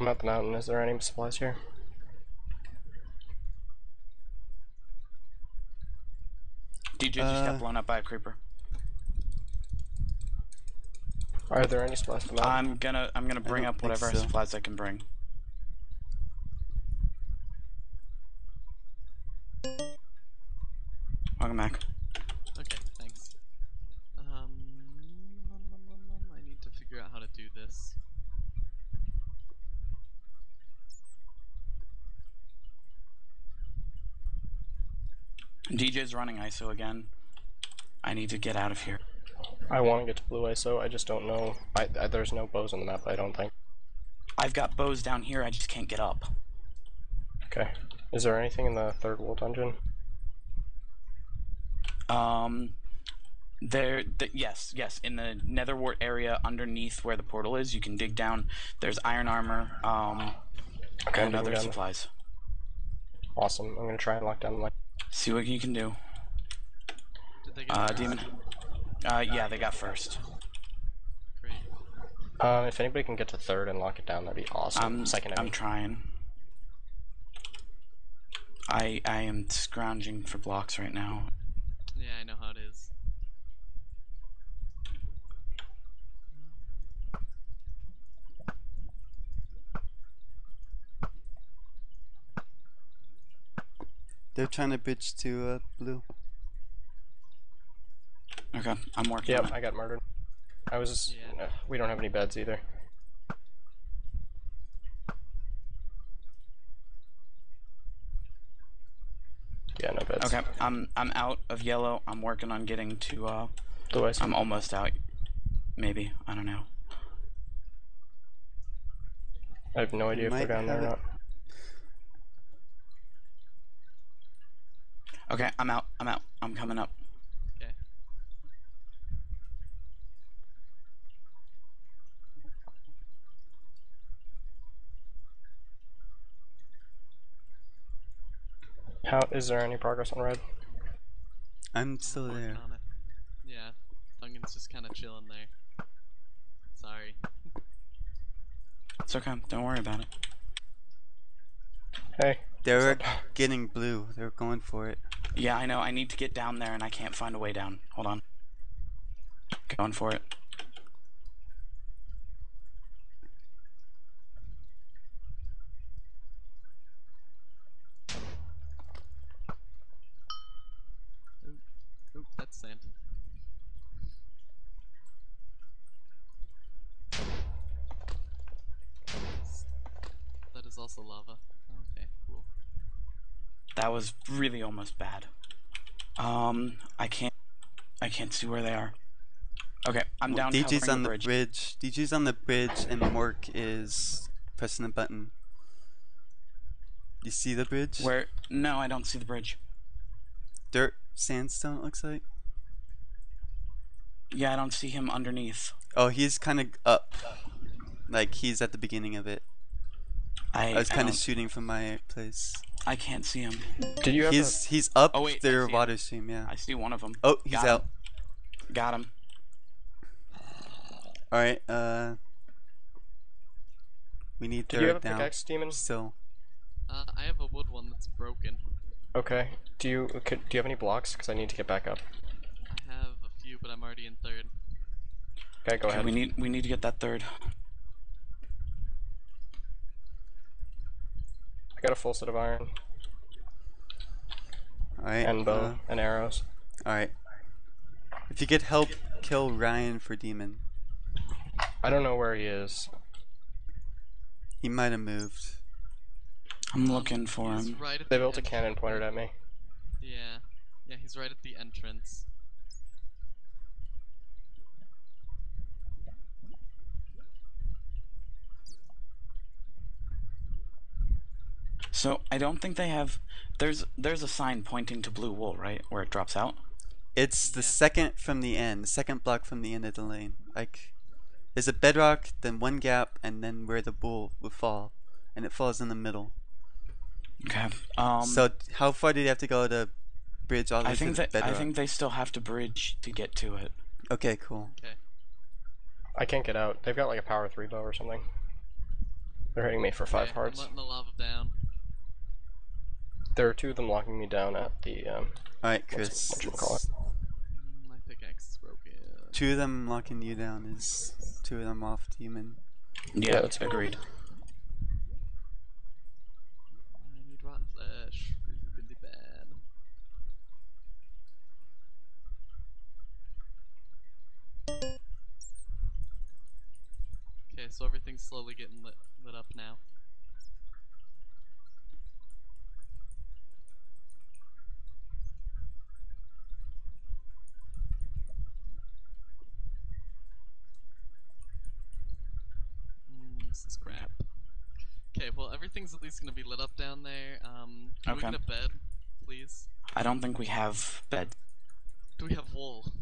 I'm at the mountain. Is there any supplies here? DJ just Uh, got blown up by a creeper. Are there any supplies to? I'm gonna I'm gonna bring up whatever so. supplies I can bring. Welcome back. Okay, thanks. Um, I need to figure out how to do this. DJ's running ISO again. I need to get out of here. I want to get to blue ISO. I just don't know. I, I there's no bows on the map. I don't think. I've got bows down here. I just can't get up. Okay. Is there anything in the third wall dungeon? Um, there. Th- yes, yes. In the Netherwart area underneath where the portal is, you can dig down. There's iron armor. Um, Okay, and I'm other digging down. supplies. Awesome. I'm gonna try and lock down the. light. See what you can do. Did they get Uh, demon. Uh, yeah, they got first. Great. Um, if anybody can get to third and lock it down, that'd be awesome. I'm Second I'm trying. I I am scrounging for blocks right now. Yeah, I know how it is. They're trying to bitch to uh, blue. Okay, I'm working. Yep, on it. I got murdered. I was. Just, Yeah. uh, we don't have any beds either. Yeah, no beds. Okay, I'm I'm out of yellow. I'm working on getting to. Uh, Blue ISO. I'm almost out. Maybe I don't know. I have no idea if we're down there or not. Okay, I'm out. I'm out. I'm coming up. Okay. How is there any progress on red? I'm still I'm there. on it. Yeah, Duncan Everything's just kind of chilling there. Sorry. It's okay. Don't worry about it. Hey. They were what's up? getting blue. They were going for it. Yeah, I know. I need to get down there and I can't find a way down. Hold on. Going for it. Oop, that's sand. That is also lava. Okay, cool. That was really almost bad. Um, I can't. I can't see where they are. Okay, I'm down. DJ's on the bridge. bridge. DJ's on the bridge, and Mork is pressing the button. You see the bridge? Where? No, I don't see the bridge. Dirt sandstone. It looks like. Yeah, I don't see him underneath. Oh, he's kind of up. Like he's at the beginning of it. I, I was kind of shooting from my place. I can't see him. Did you have He's he's up Oh, wait, I their see him. water stream. Yeah. I see one of them. Oh, he's Got him. out. Got him. All right. Uh. We need a, did you have a down. pickaxe, demon? Still. Uh, I have a wood one that's broken. Okay. Do you could, do you have any blocks? Because I need to get back up. I have a few, but I'm already in third. Okay, go Okay, ahead. we need we need to get that third. Got a full set of iron All right. and bow uh, and arrows. all right. If you could help kill Ryan for demon, I don't know where he is. he might have moved. I'm looking for He's him. right They the built a cannon pointed at me. Yeah, yeah, he's right at the entrance. So I don't think they have. There's there's a sign pointing to blue wool, right, where it drops out. It's the Yeah. second from the end, the second block from the end of the lane. Like, there's a bedrock, then one gap, and then where the bull would fall, and it falls in the middle. Okay. Um. so how far did you have to go to bridge all the I way think to the that bedrock? I think they still have to bridge to get to it. Okay, cool. Okay. I can't get out. They've got like a power three bow or something. They're hitting me for five okay, hearts. I'm letting the lava down. There are two of them locking me down at the um. All right, What's- Chris. whatchamacallit? Mm, My pickaxe is broken. Two of them locking you down is two of them off demon. Yeah, that's agreed. I need rotten flesh. Really, really bad. Okay, so everything's slowly getting lit, lit up now. Mm, this is crap. Okay, well everything's at gonna be lit up down there. Um, can Okay. we get a bed, please? I don't think we have bed. Do we have wool?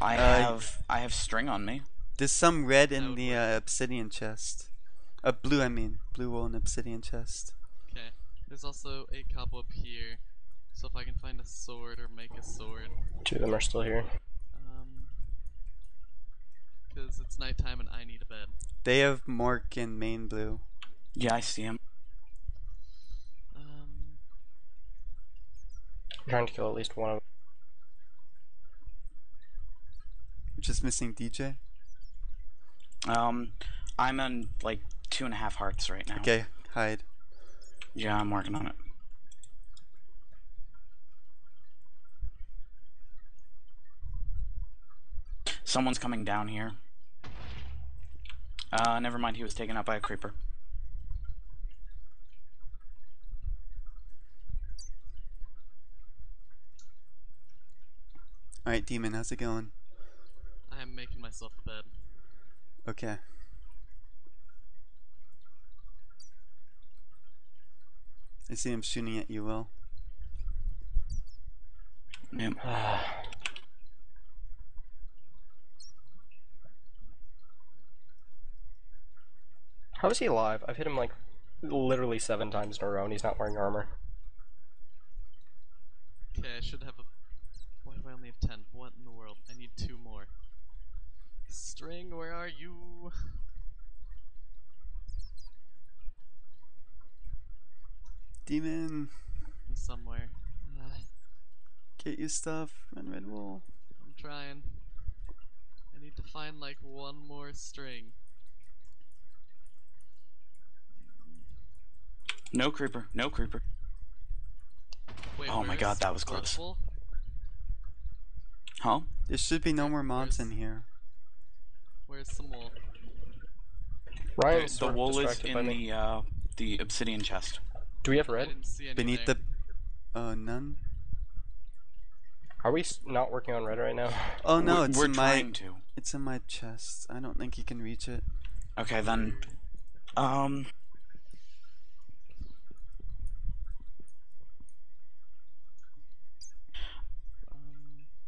I Uh, have I have string on me. There's some red in the work. uh, obsidian chest. Uh, blue, I mean. Blue wool in the obsidian chest. Okay. There's also a cobweb here. So if I can find a sword or make a sword, Two of them are still here. um, because it's nighttime and I need a bed. They have Mork in main blue. Yeah, I see him. Um, I'm trying to kill at least one of them. Just missing DJ. Um, I'm on like two and a half hearts right now. Okay, hide. Yeah, I'm working on it. Someone's coming down here. Uh, never mind. He was taken out by a creeper. Alright, Demon, how's it going? I am making myself a bed. Okay. I see him shooting at you, Will. Yep. How is he alive? I've hit him like literally seven times in a row and he's not wearing armor. Okay, I should have a. Why do I only have ten? What in the world? I need two more. String, where are you? Demon, I'm somewhere. Get your stuff. Run red wool. I'm trying. I need to find like one more string. No creeper. No creeper. Wait, Oh my God, that was close. Bull? Huh? There should be no more mobs where's- in here. Where's some wool? Ryan's the sort of wool is distracted by in me. the uh the obsidian chest. Do we have I red? didn't see any Beneath the. Uh, none? Are we s- not working on red right now? Oh no, we're, it's we're in my. trying to. It's in my chest. I don't think you can reach it. Okay, then. Um.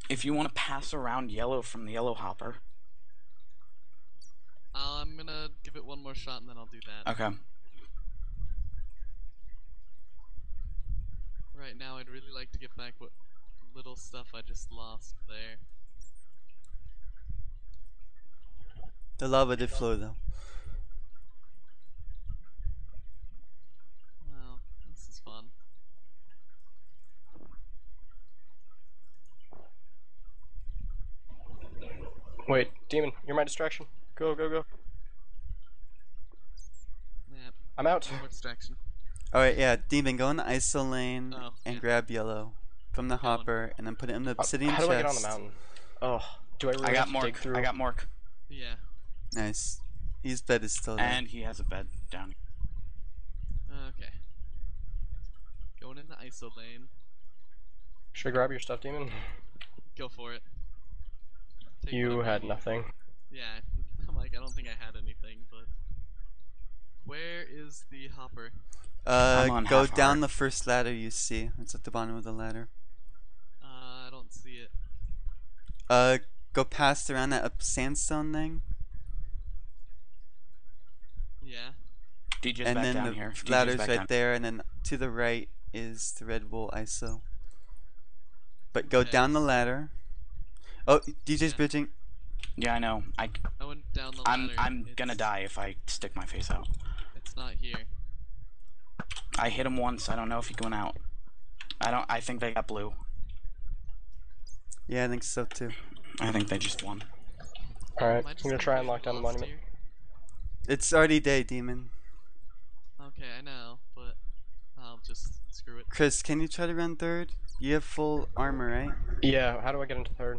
If you want to pass around yellow from the yellow hopper. I'm gonna give it one more shot and then I'll do that. Okay. Right now, I'd really like to get back what little stuff I just lost there. The lava did flow though. Wow, this is fun. Wait, demon, you're my distraction. Go, go, go. Yeah, I'm out. one distraction. Alright, yeah, Demon, go in the ISO lane Oh, and yeah. grab yellow from the Keep going. hopper and then put it in the Uh, obsidian How do chest. I get on the mountain? Oh, do I really I got have to dig Mork. through? I got Mork. Yeah. Nice. His bed is still there. And he has a bed down Okay. Going in the ISO lane. Should I grab your stuff, demon? Go for it. Take You had need. nothing. Yeah, I'm like, I don't think I had anything, but. Where is the hopper? Uh, go down heart. the first ladder you see. It's at the bottom of the ladder. Uh, I don't see it. Uh, go past around that up sandstone thing, Yeah. DJ's and back then down the here. DJ's ladder's right down. there, and then to the right is the red wool ISO. But go Okay. down the ladder. Oh, DJ's Yeah. bridging. Yeah, I know. I I went down the I'm ladder. I'm gonna die if I stick my face out. It's not here. I hit him once. I don't know if he went out. I don't. I think they got blue. Yeah, I think so too. I think they just won. Alright, I I'm gonna try and lock down the monument. here? It's already day, demon. Okay, I know, but I'll just screw it. Chris, can you try to run third? You have full armor, right? Yeah, how do I get into third?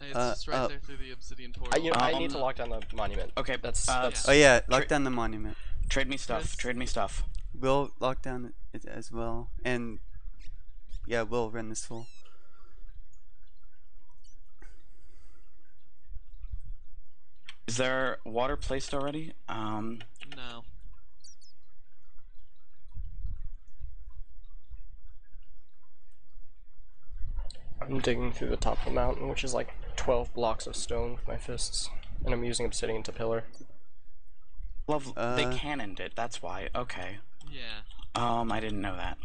Hey, It's Uh, just right up. there through the obsidian I, you know, I Um, need to lock down the monument. Okay. That's, uh, that's Oh yeah, lock Tri- down the monument. Trade me stuff. Chris? Trade me stuff. We'll lock down it as well, and yeah, we'll run this full. Is there water placed already? Um. No. I'm digging through the top of the mountain, which is like 12 blocks of stone with my fists. And I'm using obsidian to pillar. Love. they Uh, cannoned it. That's why. Okay. Yeah. Um. I didn't know that.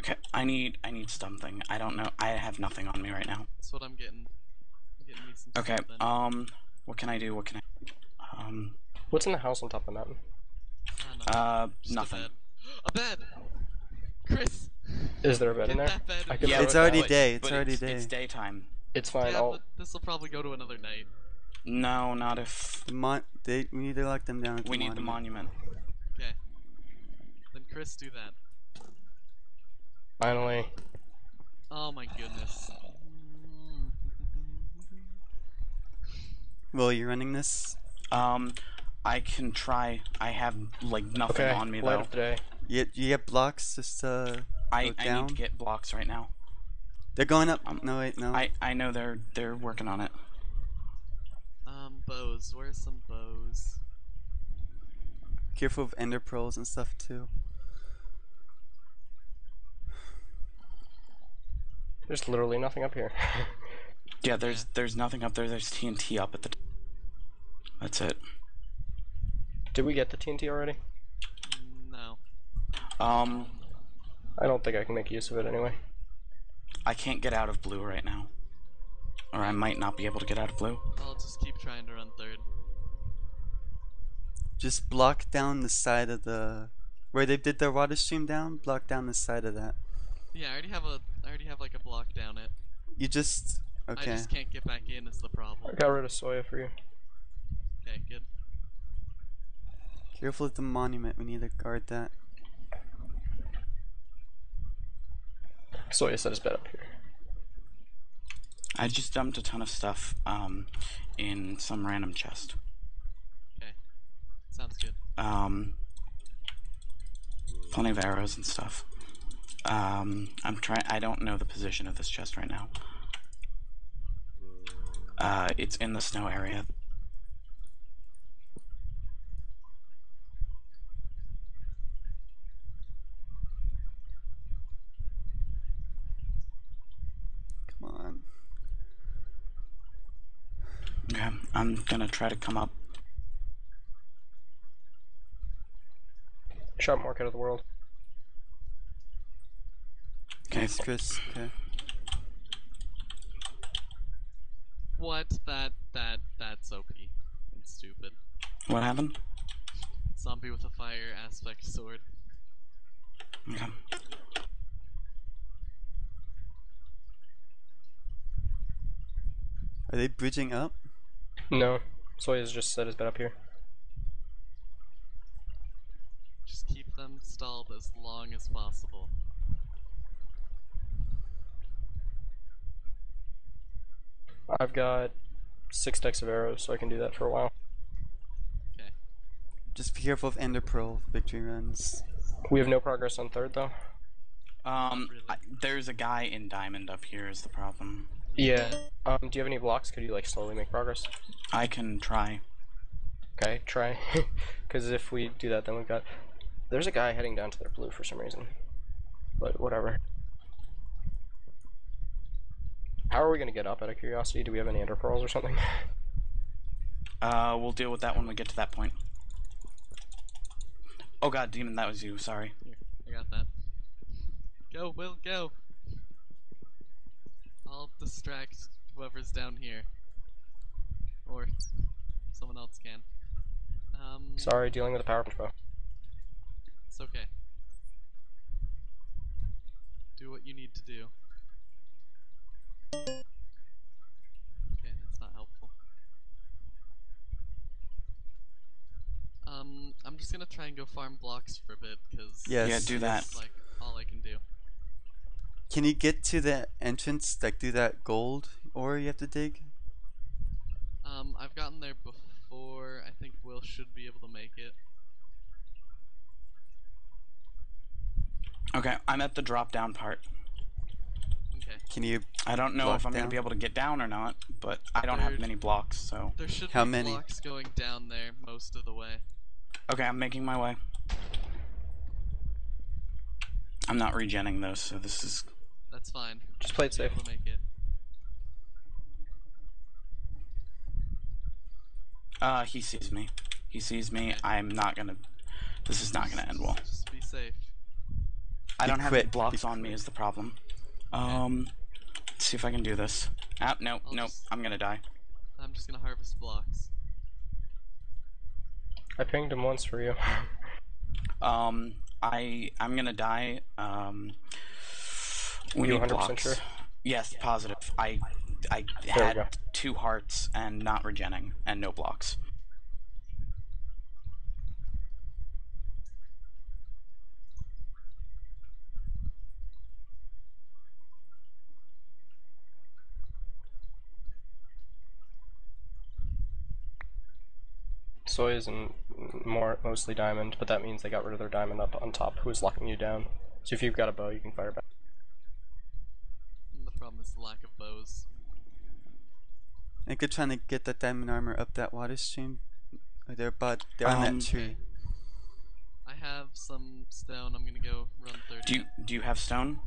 Okay. I need. I need something. I don't know. I have nothing on me right now. That's what I'm getting. I'm getting me some Okay. something. Um. What can I do? What can I? Um. What's in the house on top of the mountain? Nothing. Uh. Just Nothing. A bed. A bed. Chris. Is there a bed Get in there? that bed. I and could get throw It's already day. It's But already it's, day. It's daytime. It's fine. Yeah, I'll, this will probably go to another night. No, not if The mon- they we need to lock them down. We the need the monument. monument. Okay. Then Chris, do that. finally. Oh my goodness. Will you running this? Um. I can try. I have like nothing Okay, on me light though. of day. You you get blocks just uh. I, I down? need to get blocks right now. They're going up. Um, no wait no. I I know they're they're working on it. Um, bows. Where's some bows? Careful of ender pearls and stuff too. There's literally nothing up here. Yeah, there's there's nothing up there. There's TNT up at the. T- That's it. Did we get the TNT already? No. Um, I don't think I can make use of it anyway. I can't get out of blue right now. or I might not be able to get out of blue. I'll just keep trying to run third. Just block down the side of the where they did their water stream down. Block down the side of that. Yeah, I already have a I already have like a block down it. You just okay. I just can't get back in is the problem. I got rid of Soya for you. Okay, good. Careful with the monument. We need to guard that. Soya set his bed up here. I just dumped a ton of stuff um, in some random chest. Okay. Sounds good. Um, plenty of arrows and stuff. Um, I'm trying. I don't know the position of this chest right now. Uh, it's in the snow area. Come on. Okay, I'm gonna try to come up. Sharp mark out of the world. Okay, Thanks, Chris. Okay. What? That that that's OP and stupid. what happened? Zombie with a fire aspect sword. Okay. Are they bridging up? No. Soya's just set his bed up here. Just keep them stalled as long as possible. I've got six decks of arrows, so I can do that for a while. Okay. Just be careful of Ender Pearl victory runs. We have no progress on third though. Um, Really? I, there's a guy in diamond up here. Is the problem? Yeah. Um, do you have any blocks? Could you like slowly make progress? I can try. Okay, try. Because if we do that, then we've got. There's a guy heading down to their blue for some reason. But whatever. How are we gonna get up? Out of curiosity, do we have any ender pearls or something? Uh, we'll deal with that when we get to that point. Oh god, demon, that was you. Sorry. Here, I got that. Go, Will, go! I'll distract whoever's down here. Or someone else can. Um, Sorry, dealing with a power punch bow. It's okay. Do what you need to do. Okay, that's not helpful. Um, I'm just gonna try and go farm blocks for a bit, because Yes. Yeah, do that. like all I can do. Can you get to the entrance? Like do that gold ore you have to dig? Um, I've gotten there before. I think Will should be able to make it. Okay, I'm at the drop down part. Okay. Can you? I don't know if I'm down? gonna be able to get down or not, but I don't have There's- many blocks, so. There should How be many? blocks going down there most of the way. Okay, I'm making my way. I'm not regenning those, so this is. That's fine. Just play it safe. able to make it. Uh, he sees me. He sees me. Okay. I'm not gonna. This is not gonna end well. Just be safe. I Be don't have any blocks on me, is the problem. Um, let's see if I can do this. Ah, no, I'll no, just- I'm gonna die. I'm just gonna harvest blocks. I pinged him once for you. Um, I I'm gonna die. Um, we you need 100% blocks. sure? Yes, positive. I I we had two hearts and not regenning and no blocks. Soya's and more mostly diamond, but that means they got rid of their diamond up on top, who is locking you down. So if you've got a bow, you can fire back. And the problem is the lack of bows. I think they're trying to get that diamond armor up that water stream. Or they're but they're on Um, that tree. I have some stone. I'm gonna go run 30. Do you do you have stone?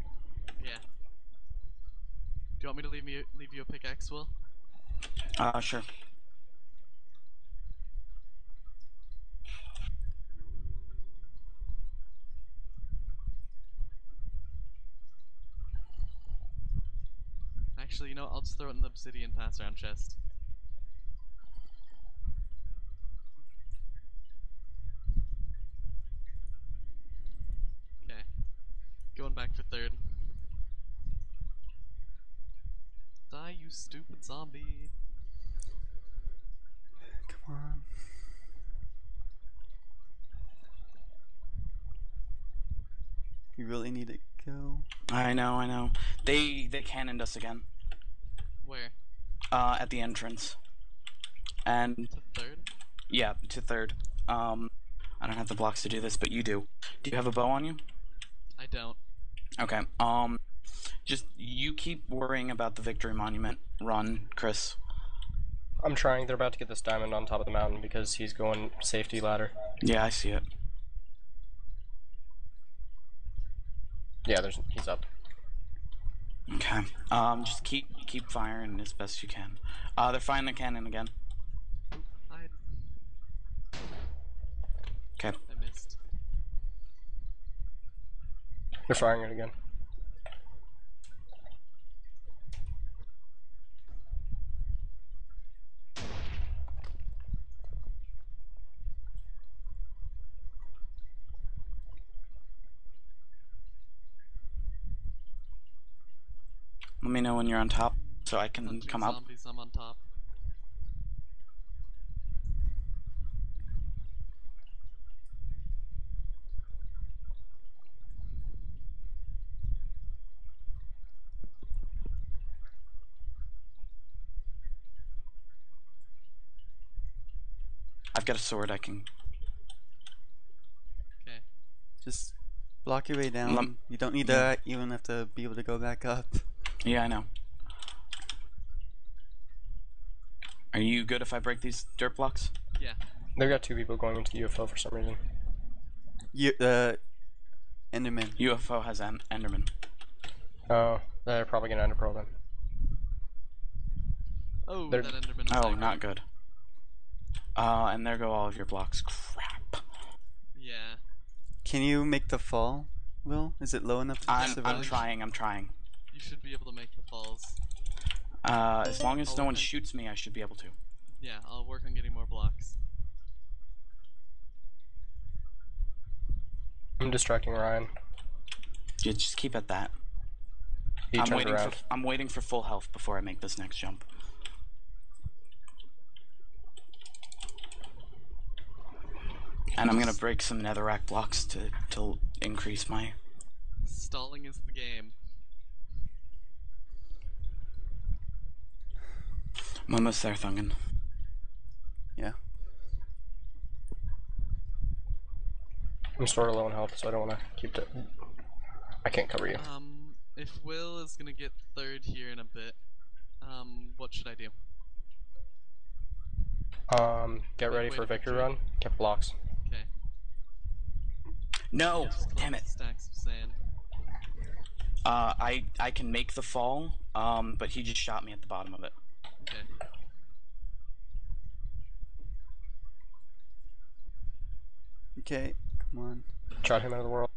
Yeah. Do you want me to leave me leave you a pickaxe, Will? Uh, sure. Actually, you know, I'll just throw it in the obsidian pass around chest. Okay. Going back for third. Die, you stupid zombie. Come on. You really need to go. I know, I know. They they cannoned us again. Where? Uh, at the entrance. And To third? yeah, to third. Um, I don't have the blocks to do this, but you do. Do you have a bow on you? I don't. Okay. Um, just you keep worrying about the victory monument run, Chris. I'm trying. They're about to get this diamond on top of the mountain because he's going safety ladder. Yeah, I see it. Yeah, there's he's up. Okay. Um, just keep keep firing as best you can. Uh, they're firing the cannon again. I Okay. I missed. They're firing it again. Let me know when you're on top, so I can Hunting come up. I'm on top. I've got a sword. I can. Okay. Just block your way down. Lem- you don't need yeah. to even have to be able to go back up. Yeah, I know. Are you good if I break these dirt blocks? Yeah. They've got two people going into the UFO for some reason. You, uh, Enderman. UFO has en- Enderman. Oh, they're probably gonna ender pearl then. Oh, They're- that Enderman was Oh, angry. not good. Uh, and there go all of your blocks. Crap. Yeah. Can you make the fall, Will? Is it low enough to I'm, I'm trying. I'm trying. You should be able to make the falls. Uh, as long as I'll no one on- shoots me, I should be able to. Yeah, I'll work on getting more blocks. I'm distracting Ryan. You just keep at that. He I'm waiting around. for I'm waiting for full health before I make this next jump. And I'm gonna break some netherrack blocks to to increase my. Stalling is the game. I'm almost there, Thungon. Yeah. I'm sort of low in health, so I don't want to keep it. I can't cover you. Um, if Will is gonna get third here in a bit, um, what should I do? Um, get Wait, ready wait, for a victory victory. run. Get blocks. Okay. No, Just damn it. Stacks of sand. Uh, I I can make the fall. Um, but he just shot me at the bottom of it. Okay. Okay, come on. Shot him out of the world.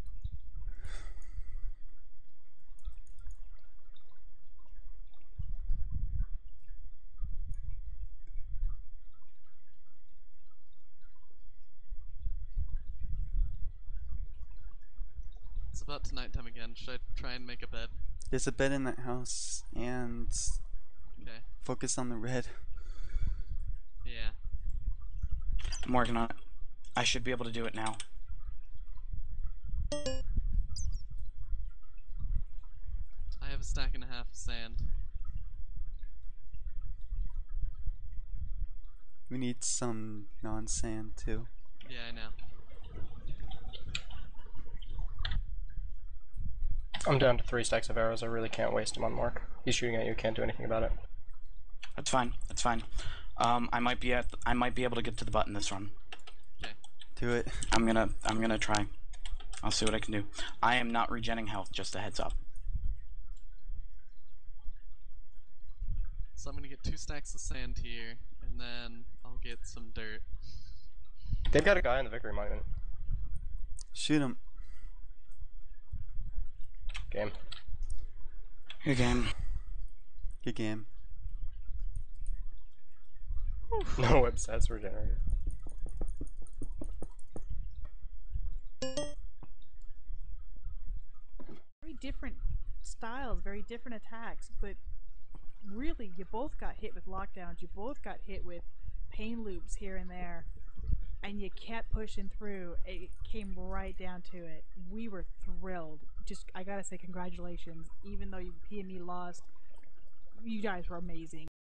It's about to nighttime again. Should I try and make a bed? There's a bed in that house, and Okay. focus on the red. Yeah. I'm working on it. I should be able to do it now. I have a stack and a half of sand. We need some non-sand too. Yeah, I know. I'm down to three stacks of arrows. I really can't waste them on Mark. He's shooting at you. Can't do anything about it. That's fine. That's fine. Um, I might be at. I might be able to get to the button this run. Okay. Do it. I'm gonna. I'm gonna try. I'll see what I can do. I am not regenning health. Just a heads up. So I'm gonna get two stacks of sand here, and then I'll get some dirt. They've got a guy on the victory monument. Shoot him. Game. Good game. Good game. No web stats were generated. Very different styles, very different attacks, but really, you both got hit with lockdowns. You both got hit with pain loops here and there, and you kept pushing through. It came right down to it. We were thrilled. Just, I gotta say, congratulations. Even though you PME lost, you guys were amazing.